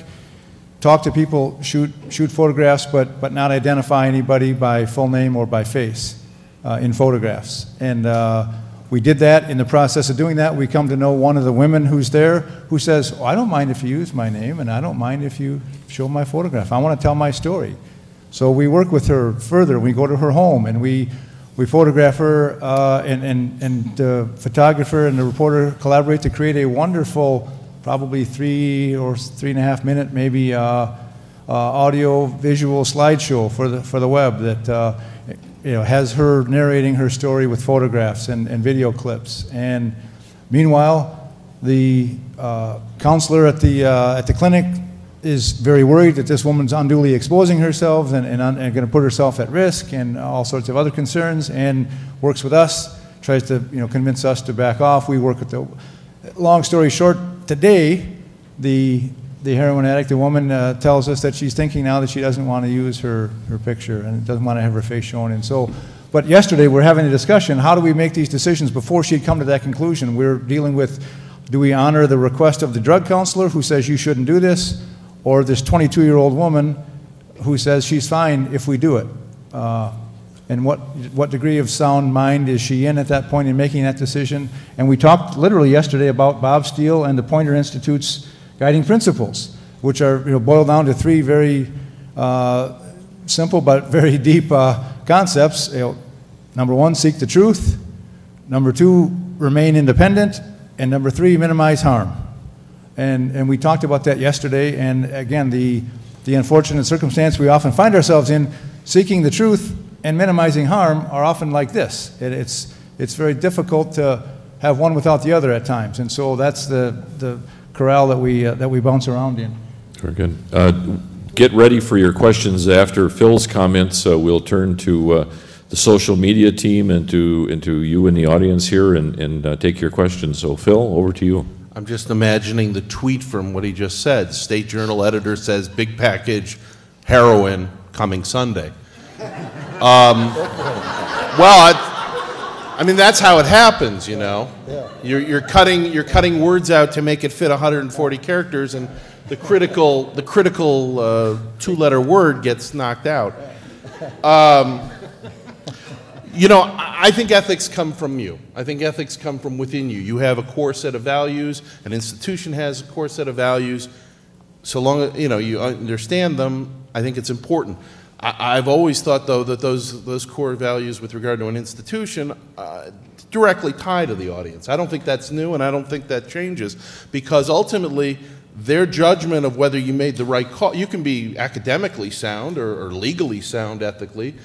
talk to people, shoot, shoot photographs, but, but not identify anybody by full name or by face uh, in photographs. And uh, we did that. In the process of doing that, we come to know one of the women who's there who says, oh, I don't mind if you use my name, and I don't mind if you show my photograph. I want to tell my story. So we work with her further. We go to her home and we, we photograph her, uh, and, and, and the photographer and the reporter collaborate to create a wonderful, probably three or three and a half minute, maybe, uh, uh, audio visual slideshow for the, for the web that uh, you know, has her narrating her story with photographs and, and video clips. And meanwhile, the uh, counselor at the, uh, at the clinic is very worried that this woman's unduly exposing herself and, and, and going to put herself at risk and all sorts of other concerns and works with us, tries to you know, convince us to back off. We work with the. Long story short, today, the, the heroin addict, the woman, uh, tells us that she's thinking now that she doesn't want to use her, her picture and doesn't want to have her face shown. And so, but yesterday we're having a discussion how do we make these decisions before she'd come to that conclusion? We're dealing with do we honor the request of the drug counselor who says you shouldn't do this, or this 22 year old woman who says she's fine if we do it? Uh, and what, what degree of sound mind is she in at that point in making that decision? And we talked literally yesterday about Bob Steele and the Poynter Institute's guiding principles, which are you know, boiled down to three very uh, simple but very deep uh, concepts. You know, number one, seek the truth. Number two, remain independent. And number three, minimize harm. And, and we talked about that yesterday. And again, the, the unfortunate circumstance we often find ourselves in, seeking the truth and minimizing harm, are often like this. It, it's, it's very difficult to have one without the other at times. And so that's the, the corral that we, uh, that we bounce around in. Very good. Uh, Get ready for your questions after Phil's comments. Uh, We'll turn to uh, the social media team and to, and to you in the audience here and, and uh, take your questions. So Phil, over to you. I'm just imagining the tweet from what he just said. State Journal editor says, big package, heroin, coming Sunday. Um, well, I, I mean, that's how it happens, you know? Yeah. You're, you're, cutting, you're cutting words out to make it fit 140 characters, and the critical, the critical uh, two-letter word gets knocked out. Um, you know, I I think ethics come from you. I think ethics come from within you. You have a core set of values. An institution has a core set of values. So long as you know you understand them, I think it's important. I, I've always thought, though, that those those core values with regard to an institution uh, directly tie to the audience. I don't think that's new, and I don't think that changes because ultimately their judgment of whether you made the right call. You can be academically sound or, or legally sound ethically,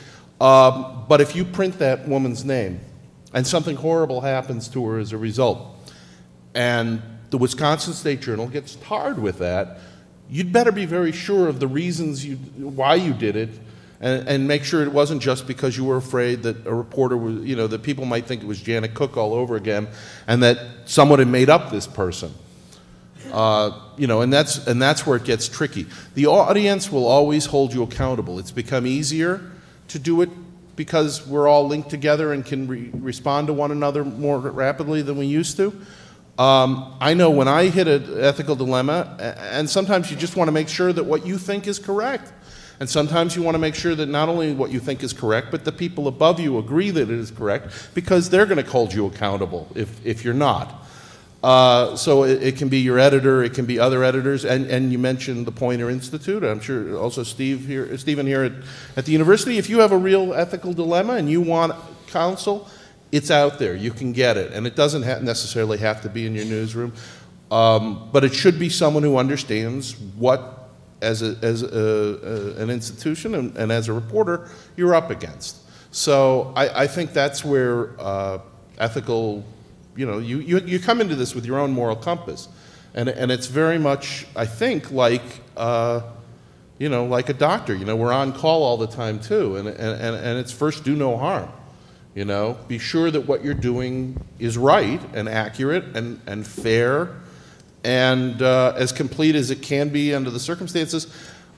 um, but if you print that woman's name and something horrible happens to her as a result, and the Wisconsin State Journal gets tarred with that, you'd better be very sure of the reasons you, why you did it and, and make sure it wasn't just because you were afraid that a reporter was, you know, that people might think it was Janet Cooke all over again and that someone had made up this person. Uh, you know, and that's, and that's where it gets tricky. The audience will always hold you accountable. It's become easier to do it because we're all linked together and can re- respond to one another more rapidly than we used to. Um, I know when I hit an ethical dilemma, and sometimes you just want to make sure that what you think is correct. And sometimes you want to make sure that not only what you think is correct, but the people above you agree that it is correct because they're going to hold you accountable if, if you're not. Uh, so it, it can be your editor, it can be other editors, and, and you mentioned the Poynter Institute. I'm sure also Steve here, Stephen here at, at the university. If you have a real ethical dilemma and you want counsel, it's out there. You can get it, and it doesn't ha- necessarily have to be in your newsroom, um, but it should be someone who understands what, as, a, as a, a, an institution and, and as a reporter, you're up against. So I, I think that's where uh, ethical you know, you, you, you come into this with your own moral compass. And, and it's very much, I think, like, uh, you know, like a doctor. You know, we're on call all the time, too. And, and, and, and it's first do no harm. You know, be sure that what you're doing is right and accurate and, and fair and uh, as complete as it can be under the circumstances.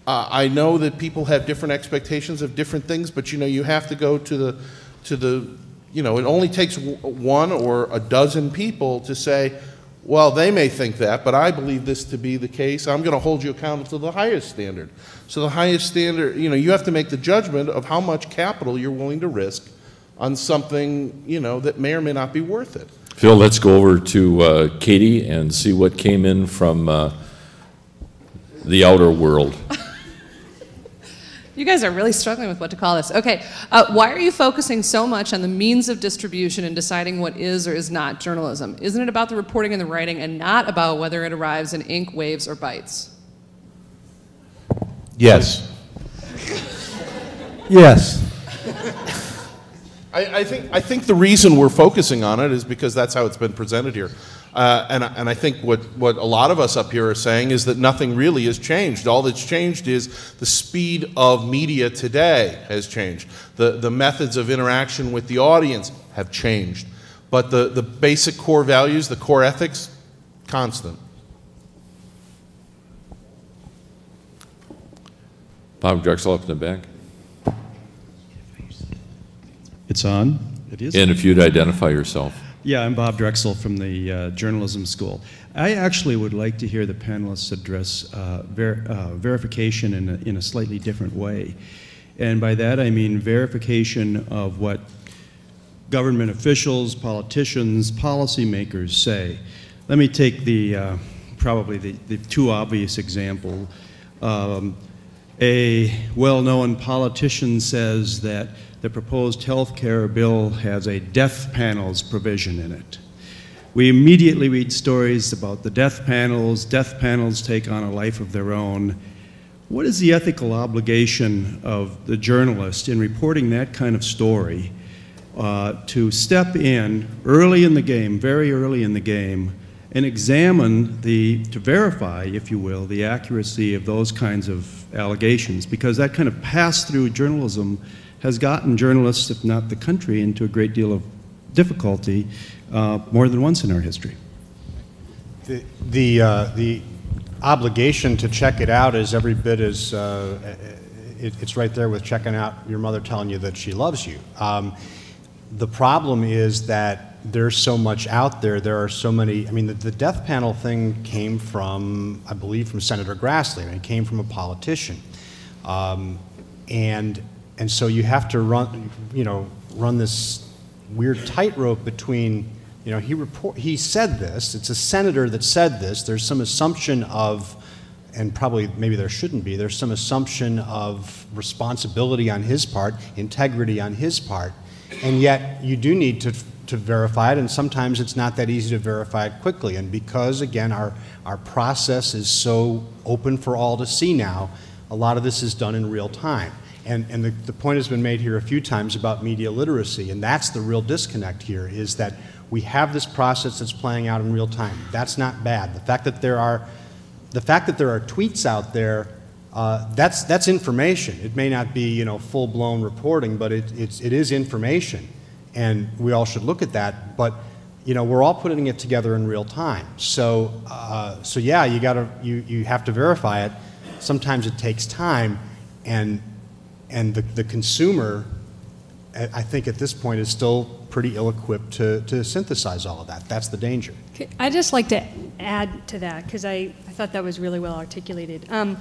Uh, I know that people have different expectations of different things, but you know, you have to go to the, to the, you know, it only takes one or a dozen people to say, Well, they may think that, but I believe this to be the case. I'm going to hold you accountable to the highest standard. So the highest standard, you know, you have to make the judgment of how much capital you're willing to risk on something, you know, that may or may not be worth it. Phil, let's go over to uh, Katie and see what came in from uh, the outer world. You guys are really struggling with what to call this. Okay, uh, why are you focusing so much on the means of distribution and deciding what is or is not journalism? Isn't it about the reporting and the writing and not about whether it arrives in ink, waves, or bytes? Yes. Yes. I, I think, I think the reason we're focusing on it is because that's how it's been presented here. Uh, and, I- and I think what, what a lot of us up here are saying is that nothing really has changed. All that's changed is the speed of media today has changed. The, the methods of interaction with the audience have changed. But the, the basic core values, the core ethics, constant. Bob Drechsel up in the back. It's on? It is? And if you'd identify yourself. Yeah, I'm Bob Drechsel from the uh, Journalism School. I actually would like to hear the panelists address uh, ver- uh, verification in a, in a slightly different way. And by that I mean verification of what government officials, politicians, policymakers say. Let me take the uh, probably the, the two obvious example. Um, a well-known politician says that the proposed health care bill has a death panels provision in it. We immediately read stories about the death panels, death panels take on a life of their own. What is the ethical obligation of the journalist in reporting that kind of story uh, to step in early in the game, very early in the game, and examine the, to verify, if you will, the accuracy of those kinds of allegations? Because that kind of pass through journalism has gotten journalists, if not the country, into a great deal of difficulty uh, more than once in our history. The, the, uh, the obligation to check it out is every bit as, uh, it, it's right there with checking out your mother telling you that she loves you. Um, the problem is that there's so much out there. There are so many. I mean, the, the death panel thing came from, I believe, from Senator Grassley. It came from a politician, um, and and so you have to run, you know, run this weird tightrope between, you know, he report he said this. It's a senator that said this. There's some assumption of and probably maybe there shouldn't be, there's some assumption of responsibility on his part, integrity on his part, and yet you do need to, to verify it, and sometimes it's not that easy to verify it quickly. And because, again, our, our process is so open for all to see now, a lot of this is done in real time. And, and the, the point has been made here a few times about media literacy, and that's the real disconnect here, is that we have this process that's playing out in real time. That's not bad. The fact that there are the fact that there are tweets out there, uh, that's, that's information. It may not be you know, full blown reporting, but it, it's, it is information. And we all should look at that. But you know, we're all putting it together in real time. So, uh, so yeah, you, gotta, you, you have to verify it. Sometimes it takes time. And, and the, the consumer, I I think at this point, is still pretty ill equipped to, to synthesize all of that. That's the danger. I'd just like to add to that because I, I thought that was really well articulated. Um,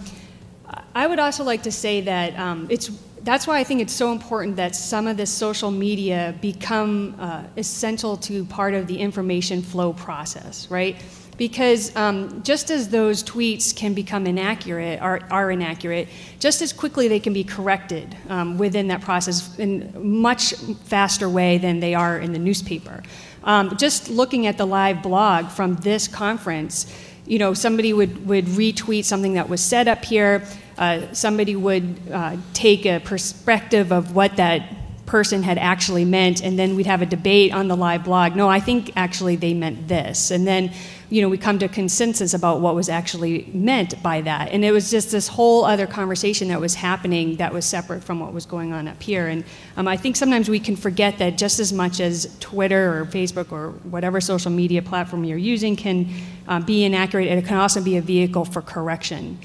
I would also like to say that um, it's that's why I think it's so important that some of this social media become uh, essential to part of the information flow process, right? Because um, just as those tweets can become inaccurate, are, are inaccurate, just as quickly they can be corrected um, within that process in much faster way than they are in the newspaper. Um, just looking at the live blog from this conference, you know, somebody would, would retweet something that was said up here. Uh, somebody would uh, take a perspective of what that person had actually meant, and then we'd have a debate on the live blog. No, I think actually they meant this. And then, you know, we come to consensus about what was actually meant by that. And it was just this whole other conversation that was happening that was separate from what was going on up here. And um, I think sometimes we can forget that just as much as Twitter or Facebook or whatever social media platform you're using can uh, be inaccurate, it can also be a vehicle for correction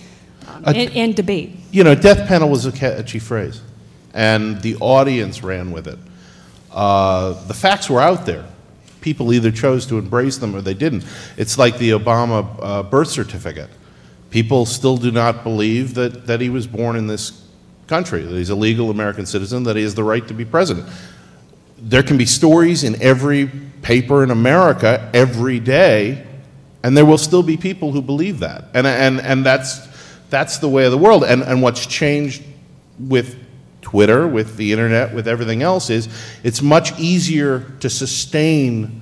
um, and, and debate. You know, death panel was a catchy phrase, and the audience ran with it. Uh, the facts were out there. people either chose to embrace them or they didn't. It's like the Obama uh, birth certificate. People still do not believe that, that he was born in this country, that he's a legal American citizen, that he has the right to be president. There can be stories in every paper in America every day, and there will still be people who believe that. And, and, and that's, that's the way of the world. And, and what's changed with Twitter, with the internet, with everything else is it's much easier to sustain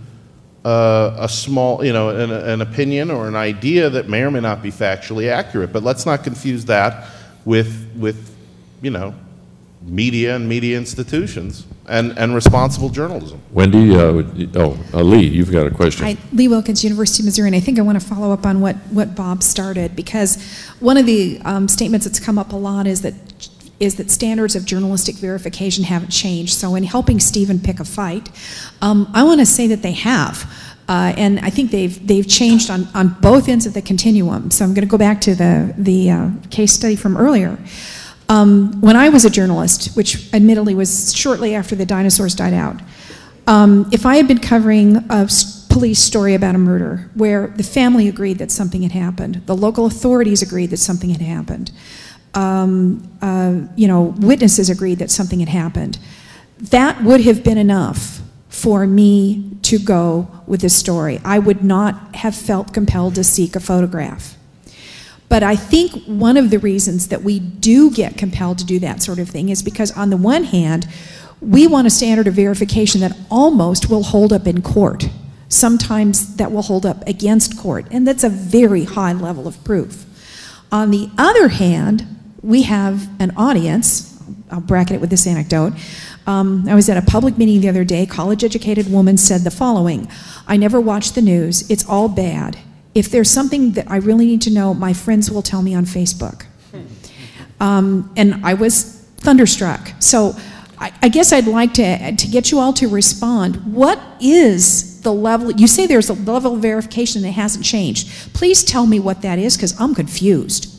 uh, a small, you know, an, an opinion or an idea that may or may not be factually accurate. But let's not confuse that with, with you know, media and media institutions and, and responsible journalism. Wendy, uh, oh, uh, Lee, you've got a question. Hi, Lee Wilkins, University of Missouri, and I think I want to follow up on what, what Bob started, because one of the um, statements that's come up a lot is that, is that standards of journalistic verification haven't changed. So in helping Stephen pick a fight, um, I want to say that they have. Uh, and I think they've, they've changed on, on both ends of the continuum. So I'm going to go back to the, the uh, case study from earlier. Um, when I was a journalist, which admittedly was shortly after the dinosaurs died out, um, if I had been covering a police story about a murder where the family agreed that something had happened, the local authorities agreed that something had happened, um, uh, you know, witnesses agreed that something had happened, that would have been enough for me to go with this story. I would not have felt compelled to seek a photograph. But I think one of the reasons that we do get compelled to do that sort of thing is because, on the one hand, we want a standard of verification that almost will hold up in court. Sometimes that will hold up against court, and that's a very high level of proof. On the other hand, we have an audience, I'll bracket it with this anecdote. Um, I was at a public meeting the other day. College educated woman said the following I never watch the news, it's all bad. If there's something that I really need to know, my friends will tell me on Facebook. Um, and I was thunderstruck. So I, I guess I'd like to, to get you all to respond. What is the level? You say there's a level of verification that hasn't changed. Please tell me what that is because I'm confused.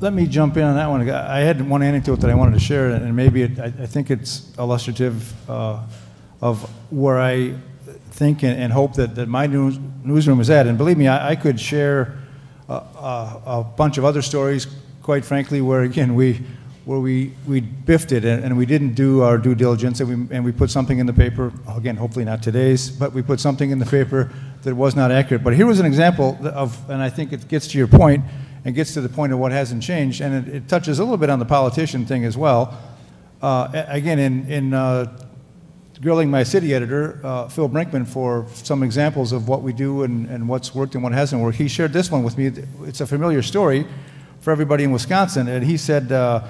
Let me jump in on that one. I had one anecdote that I wanted to share, and maybe it, I, I think it's illustrative uh, of where I think and, and hope that, that my news, newsroom is at. And believe me, I, I could share a, a, a bunch of other stories, quite frankly, where again we where we, we biffed it and, and we didn't do our due diligence and we, and we put something in the paper, again, hopefully not today's, but we put something in the paper that was not accurate. But here was an example of, and I think it gets to your point and gets to the point of what hasn't changed, and it, it touches a little bit on the politician thing as well. Uh, again, in, in uh, grilling my city editor, uh, Phil Brinkman, for some examples of what we do and, and what's worked and what hasn't worked. He shared this one with me. It's a familiar story for everybody in Wisconsin. And he said, uh,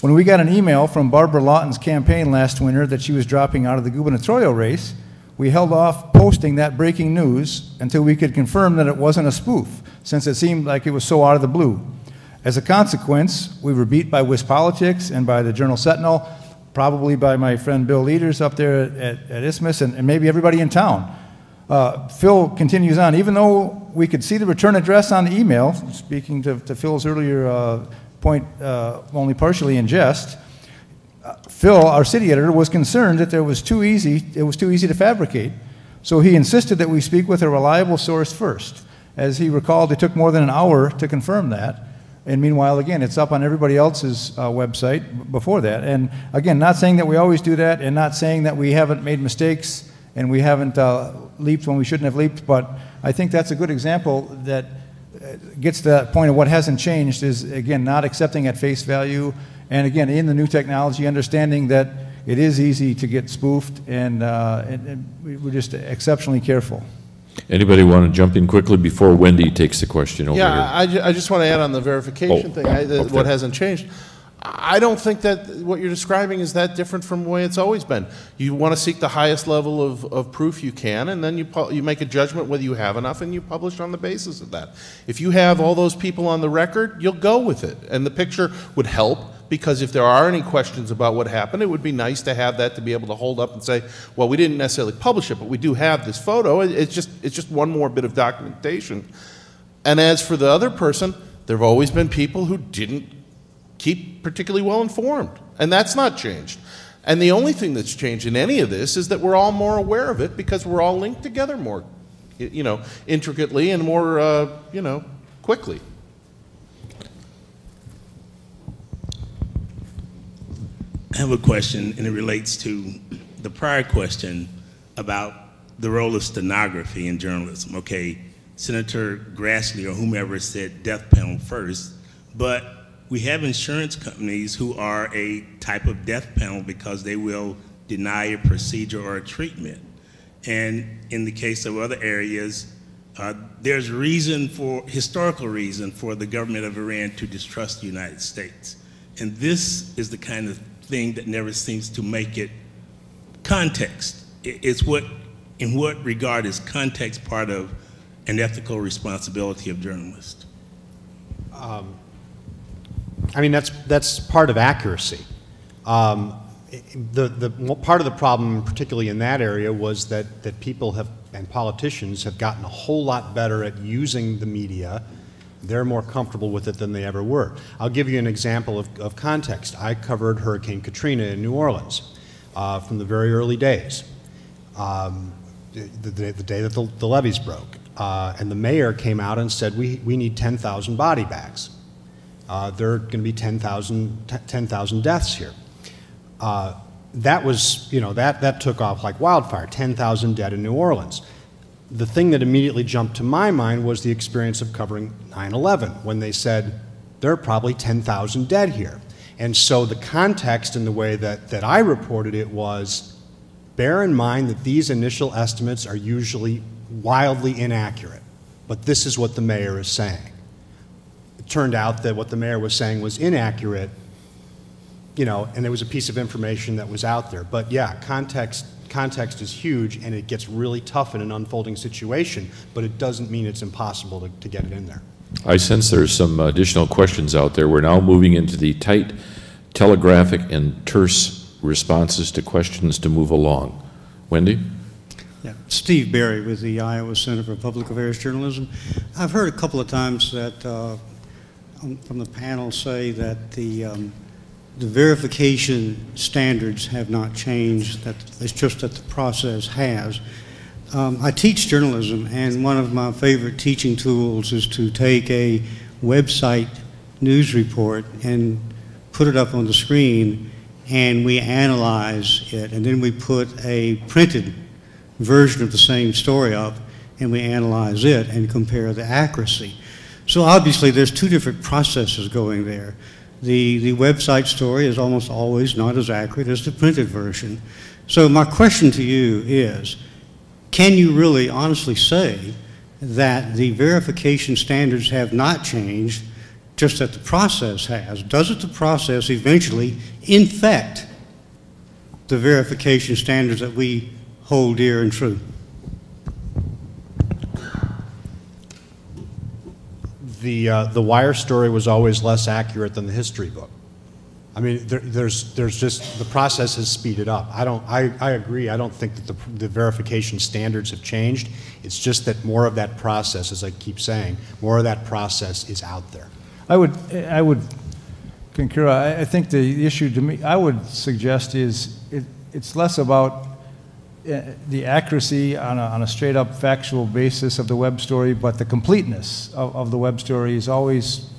when we got an email from Barbara Lawton's campaign last winter that she was dropping out of the gubernatorial race, we held off posting that breaking news until we could confirm that it wasn't a spoof, since it seemed like it was so out of the blue. As a consequence, we were beat by WisPolitics and by the Journal Sentinel, probably by my friend Bill Lueders up there at, at Isthmus, and, and maybe everybody in town. Uh, Phil continues on, even though we could see the return address on the email, speaking to, to Phil's earlier uh, point, uh, only partially in jest, uh, Phil, our city editor, was concerned that there was too easy, it was too easy to fabricate. So he insisted that we speak with a reliable source first. As he recalled, it took more than an hour to confirm that. And meanwhile, again, it's up on everybody else's uh, website before that. And again, not saying that we always do that, and not saying that we haven't made mistakes and we haven't uh, leaped when we shouldn't have leaped, but I think that's a good example that uh, gets to that point of what hasn't changed is, again, not accepting at face value, and again, in the new technology, understanding that it is easy to get spoofed, and, uh, and, and we're just exceptionally careful. Anybody want to jump in quickly before Wendy takes the question over Yeah, here? I, ju- I just want to add on the verification Oh, thing, I, that okay. Oh, what hasn't changed. I don't think that what you're describing is that different from the way it's always been. You want to seek the highest level of, of proof you can, and then you, pu- you make a judgment whether you have enough, and you publish on the basis of that. If you have all those people on the record, you'll go with it. And the picture would help, because if there are any questions about what happened, it would be nice to have that to be able to hold up and say, well, we didn't necessarily publish it, but we do have this photo. It's just, it's just one more bit of documentation. And as for the other person, there have always been people who didn't keep particularly well informed, and that's not changed. And the only thing that's changed in any of this is that we're all more aware of it because we're all linked together more, you know, intricately and more, uh, you know, quickly. I have a question, and it relates to the prior question about the role of stenography in journalism. Okay, Senator Grassley or whomever said death penalty first, but we have insurance companies who are a type of death penalty because they will deny a procedure or a treatment. And in the case of other areas, uh, there's reason for historical reason for the government of Iran to distrust the United States. And this is the kind of thing that never seems to make it context. It's what, in what regard is context part of an ethical responsibility of journalists? I mean, that's, that's part of accuracy. Um, the, the, part of the problem, particularly in that area, was that, that people have, and politicians have gotten a whole lot better at using the media. They're more comfortable with it than they ever were. I'll give you an example of, of context. I covered Hurricane Katrina in New Orleans uh, from the very early days um, the, the, the day that the, the levees broke. Uh, and the mayor came out and said, we, we need 10,000 body bags. Uh, there are going to be 10,000 t- 10,000 deaths here. Uh, that was, you know, that, that took off like wildfire, 10,000 dead in New Orleans. The thing that immediately jumped to my mind was the experience of covering 9 11 when they said, there are probably 10,000 dead here. And so the context and the way that, that I reported it was bear in mind that these initial estimates are usually wildly inaccurate, but this is what the mayor is saying. It turned out that what the mayor was saying was inaccurate, you know, and there was a piece of information that was out there. But yeah, context, context is huge, and it gets really tough in an unfolding situation, but it doesn't mean it's impossible to, to get it in there. I sense there's some additional questions out there. We're now moving into the tight, telegraphic, and terse responses to questions to move along. Wendy? Yeah, Steve Berry with the Iowa Center for Public Affairs Journalism. I've heard a couple of times that uh, um, from the panel say that the um, the verification standards have not changed. That it's just that the process has. Um, I teach journalism, and one of my favorite teaching tools is to take a website news report and put it up on the screen, and we analyze it, and then we put a printed version of the same story up, and we analyze it and compare the accuracy. So obviously, there's two different processes going there. The, the website story is almost always not as accurate as the printed version. So my question to you is, can you really honestly say that the verification standards have not changed, just that the process has? Doesn't the process eventually infect the verification standards that we hold dear and true? The, uh, the wire story was always less accurate than the history book. I mean, there, there's, there's just, the process has speeded up. I don't, I, I agree. I don't think that the, the verification standards have changed. It's just that more of that process, as I keep saying, more of that process is out there. I would, I would concur. I, I think the issue to me, I would suggest is it, it's less about the accuracy on a, on a straight up factual basis of the web story, but the completeness of, of the web story is always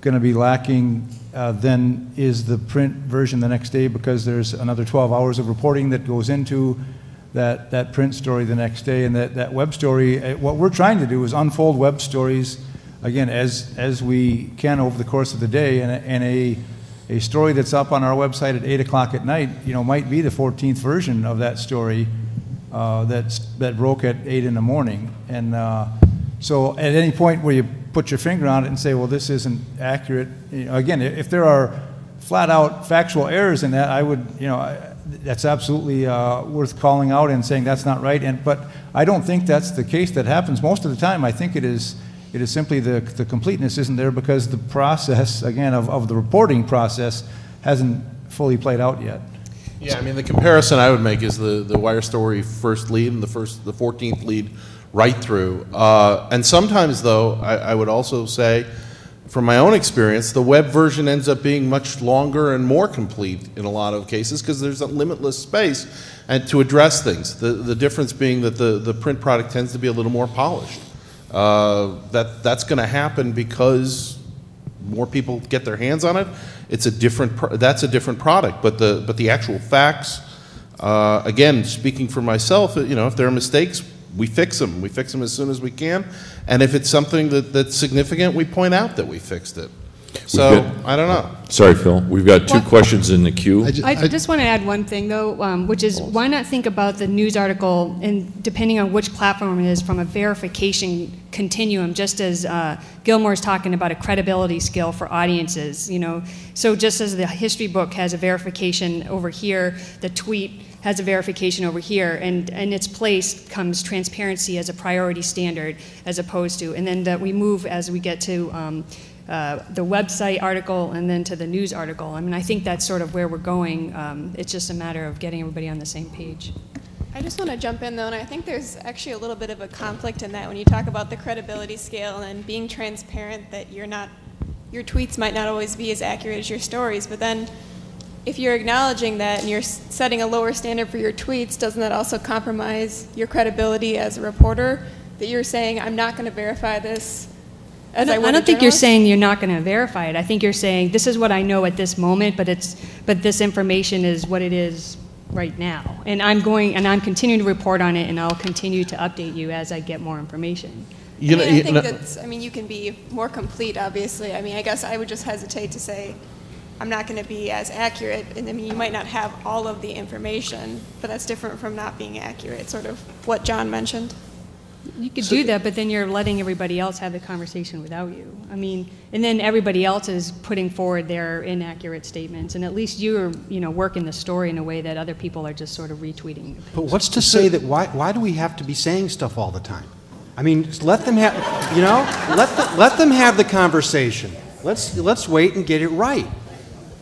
going to be lacking uh, than is the print version the next day because there's another 12 hours of reporting that goes into that, that print story the next day. And that, that web story, uh, what we're trying to do is unfold web stories, again, as, as we can over the course of the day. And, and a, a story that's up on our website at 8 o'clock at night, you know, might be the 14th version of that story uh, that's, that broke at 8 in the morning. And uh, so at any point where you put your finger on it and say, well, this isn't accurate, you know, again, if there are flat out factual errors in that, I would, you know, I- that's absolutely uh, worth calling out and saying that's not right. And, but I don't think that's the case that happens most of the time. I think it is, it is simply the, the completeness isn't there because the process, again, of, of the reporting process hasn't fully played out yet. Yeah, I mean, the comparison I would make is the, the wire story first lead and the first, the 14th lead right through. Uh, and sometimes, though, I, I would also say from my own experience, the web version ends up being much longer and more complete in a lot of cases because there's a limitless space and to address things. The, the difference being that the, the print product tends to be a little more polished. Uh, that, that's going to happen because more people get their hands on it. It's a different, that's a different product, but the, but the actual facts, uh, again, speaking for myself, you know, if there are mistakes, we fix them. We fix them as soon as we can. And if it's something that, that's significant, we point out that we fixed it. So, got- I don't know. Sorry, Phil, we've got two questions in the queue. I just want to add one thing, though, um, which is why not think about the news article, and depending on which platform it is, from a verification continuum, just as uh, Gillmor's talking about a credibility skill for audiences, you know. So just as the history book has a verification over here, the tweet has a verification over here, and in its place comes transparency as a priority standard, as opposed to, and then that we move as we get to um, uh, the website article and then to the news article. I mean, I think that's sort of where we're going. Um, it's just a matter of getting everybody on the same page. I just want to jump in though, and I think there's actually a little bit of a conflict in that when you talk about the credibility scale and being transparent that you're not, your tweets might not always be as accurate as your stories, but then if you're acknowledging that and you're setting a lower standard for your tweets, doesn't that also compromise your credibility as a reporter? That you're saying, I'm not going to verify this I I don't, would I a don't think you're saying you're not going to verify it. I think you're saying this is what I know at this moment, but it's but this information is what it is right now, and I'm going and I'm continuing to report on it, and I'll continue to update you as I get more information. You I know, mean, I you think know- that's, I mean, you can be more complete, obviously. I mean, I guess I would just hesitate to say, I'm not going to be as accurate. And I mean, you might not have all of the information, but that's different from not being accurate, sort of what John mentioned. You could do that, but then you're letting everybody else have the conversation without you. I mean, and then everybody else is putting forward their inaccurate statements, and at least you're, you know, working the story in a way that other people are just sort of retweeting. But what's to say that, why, why do we have to be saying stuff all the time? I mean, just let them have, you know, let, the, let them have the conversation. Let's, let's wait and get it right.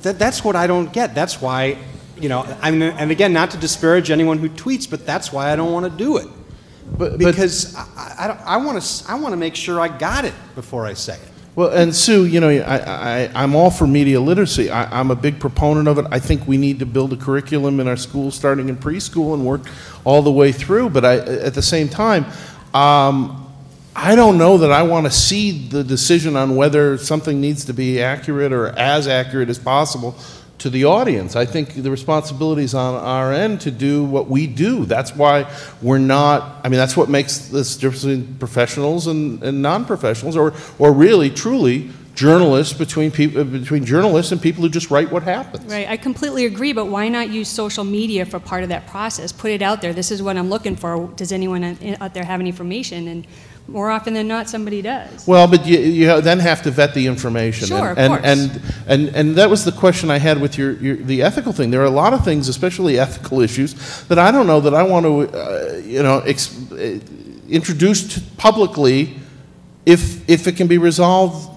That, that's what I don't get. That's why, you know, I mean, and again, not to disparage anyone who tweets, but that's why I don't want to do it. But, because I, I, I want to, I want to make sure I got it before I say it. Well, and Sue, you know, I, I, I'm all for media literacy. I, I'm a big proponent of it. I think we need to build a curriculum in our schools starting in preschool and work all the way through. But I, at the same time, um, I don't know that I want to see the decision on whether something needs to be accurate or as accurate as possible to the audience. I think the responsibility is on our end to do what we do. That's why we're not, I mean, that's what makes this difference between professionals and, and non-professionals, or, or really, truly, journalists between people, between journalists and people who just write what happens. Right, I completely agree, but why not use social media for part of that process? Put it out there. This is what I'm looking for. Does anyone out there have any information? And more often than not, somebody does. Well, but you, you then have to vet the information. Sure, of and, course. and, and, and that was the question I had with your, your, the ethical thing. There are a lot of things, especially ethical issues, that I don't know that I want to, uh, you know, ex- uh, introduce publicly if, if it can be resolved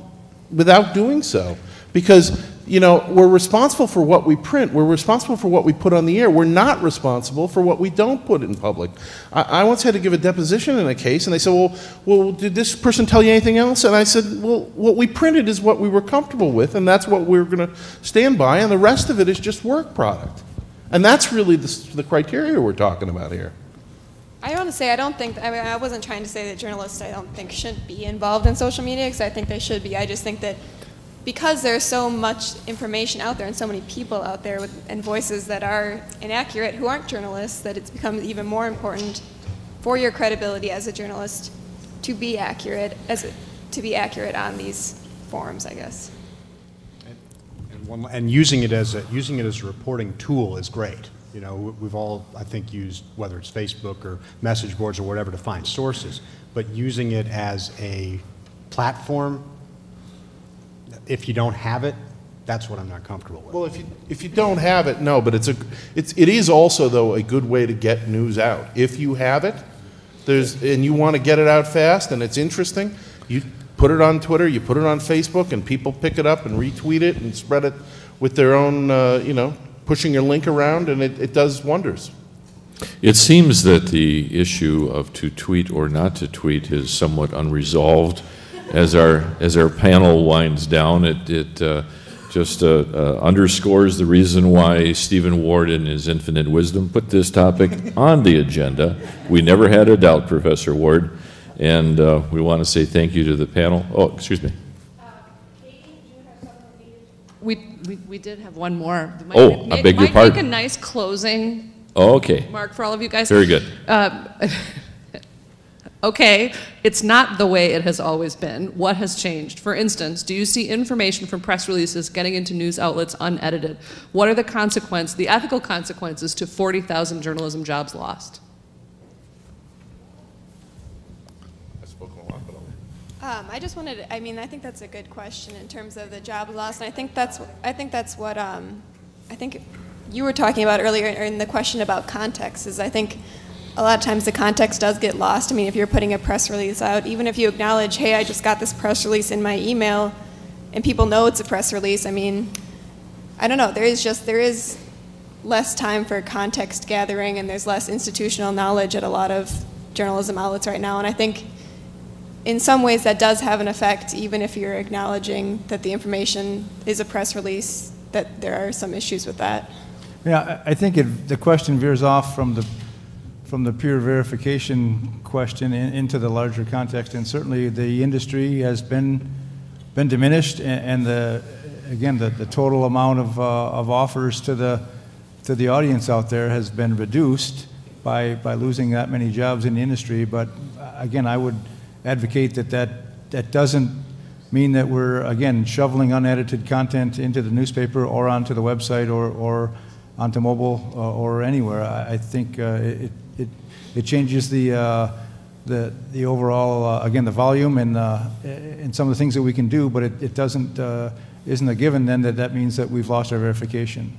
without doing so. Because, you know, we're responsible for what we print, we're responsible for what we put on the air, we're not responsible for what we don't put in public. I, I once had to give a deposition in a case, and they said, well, well, did this person tell you anything else? And I said, well, what we printed is what we were comfortable with, and that's what we're going to stand by, and the rest of it is just work product. And that's really the, the criteria we're talking about here. I want to say I don't think I, mean, I wasn't trying to say that journalists I don't think shouldn't be involved in social media because I think they should be. I just think that because there's so much information out there and so many people out there with, and voices that are inaccurate who aren't journalists that it's become even more important for your credibility as a journalist to be accurate as a, to be accurate on these forums. I guess. And, one, and using it as a using it as a reporting tool is great. You know, we- we've all, I think, used whether it's Facebook or message boards or whatever to find sources, but using it as a platform, if you don't have it, that's what I'm not comfortable with. Well, if you, if you don't have it, no, but it's a, it's, it is also, though, a good way to get news out. If you have it, there's, and you want to get it out fast and it's interesting, you put it on Twitter, you put it on Facebook, and people pick it up and retweet it and spread it with their own, uh, you know, pushing your link around, and it, it does wonders. It seems that the issue of to tweet or not to tweet is somewhat unresolved as our, as our panel winds down. It, it uh, just uh, uh, underscores the reason why Stephen Ward, in his infinite wisdom, put this topic on the agenda. We never had a doubt, Professor Ward, and uh, we want to say thank you to the panel. Oh, excuse me. We, we, we did have one more. Might- Oh, I beg your Might make pardon. a nice closing Oh, okay. mark for all of you guys. Very good. Okay, it's not the way it has always been. What has changed? For instance, do you see information from press releases getting into news outlets unedited? What are the consequences, the ethical consequences to 40,000 journalism jobs lost? I spoke on a lapelo. Um, I just wanted, To, I mean, I think that's a good question in terms of the job loss, and I think that's, I think that's what, um, I think you were talking about earlier in the question about context, is I think a lot of times the context does get lost. I mean, if you're putting a press release out, even if you acknowledge, hey, I just got this press release in my email, and people know it's a press release, I mean, I don't know, there is just, there is less time for context gathering, and there's less institutional knowledge at a lot of journalism outlets right now, and I think in some ways that does have an effect, even if you're acknowledging that the information is a press release, that there are some issues with that. Yeah, I think it, the question veers off from the, from the peer verification question in- into the larger context, and certainly the industry has been, been diminished, a- and the, again, the, the total amount of, uh, of offers to the, to the audience out there has been reduced by, by losing that many jobs in the industry, but uh, again, I would advocate that that, that doesn't mean that we're, again, shoveling unedited content into the newspaper or onto the website or, or onto mobile uh, or anywhere. I, I think uh, it, it, changes the, uh, the, the overall, uh, again, the volume and, uh, and some of the things that we can do, but it, it doesn't, uh, isn't a given then that that means that we've lost our verification.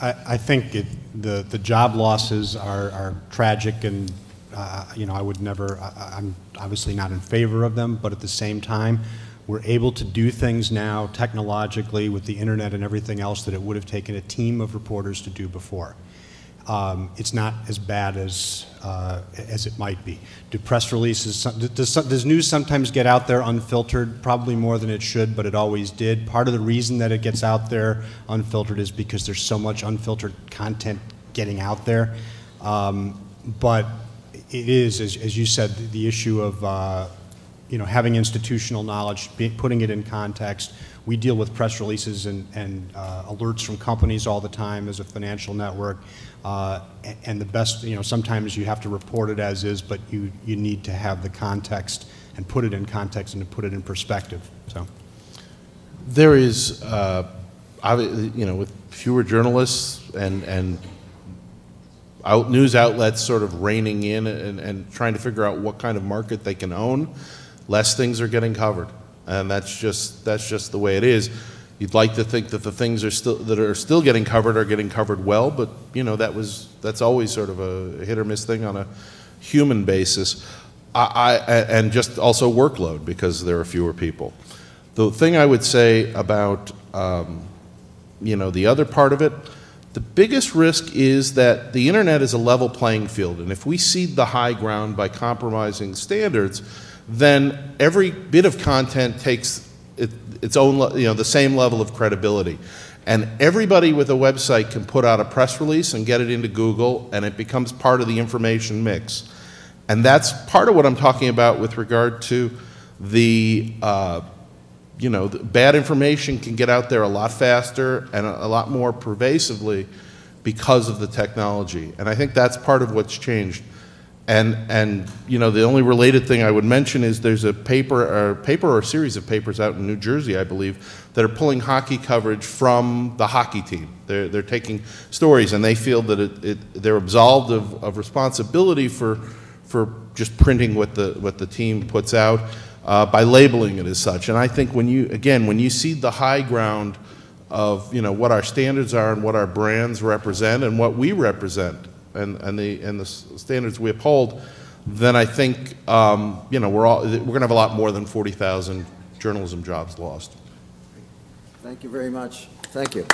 I, I think it, the, the job losses are, are tragic and, uh, you know, I would never, I, I'm obviously not in favor of them, but at the same time, we're able to do things now technologically with the internet and everything else that it would have taken a team of reporters to do before. Um, it's not as bad as, uh, as it might be. Do press releases, does, does news sometimes get out there unfiltered? Probably more than it should, but it always did. Part of the reason that it gets out there unfiltered is because there's so much unfiltered content getting out there. Um, but it is, as, as you said, the, the issue of uh, you know, having institutional knowledge, putting it in context. We deal with press releases and, and uh, alerts from companies all the time as a financial network. Uh, and the best, you know, sometimes you have to report it as is, but you, you need to have the context and put it in context and to put it in perspective. So. There is, uh, you know, with fewer journalists and, and out, news outlets sort of reining in and, and trying to figure out what kind of market they can own, less things are getting covered. And that's just, that's just the way it is. You'd like to think that the things are still, that are still getting covered are getting covered well, but, you know, that was, that's always sort of a hit or miss thing on a human basis. I, I, and just also workload because there are fewer people. The thing I would say about, um, you know, the other part of it, the biggest risk is that the internet is a level playing field, and if we cede the high ground by compromising standards, then every bit of content takes it, its own, you know, the same level of credibility. And everybody with a website can put out a press release and get it into Google, and it becomes part of the information mix. And that's part of what I'm talking about with regard to the, uh, you know, the bad information can get out there a lot faster and a, a lot more pervasively because of the technology. And I think that's part of what's changed. And, and you know, the only related thing I would mention is there's a paper, or paper or a series of papers out in New Jersey, I believe, that are pulling hockey coverage from the hockey team. They're, they're taking stories and they feel that it, it, they're absolved of, of responsibility for, for just printing what the, what the team puts out uh, by labeling it as such. And I think when you, again, when you see the high ground of, you know, what our standards are and what our brands represent and what we represent and, and the, and the standards we uphold, then I think, um, you know, we're all, we're going to have a lot more than 40,000 journalism jobs lost. Thank you very much. Thank you.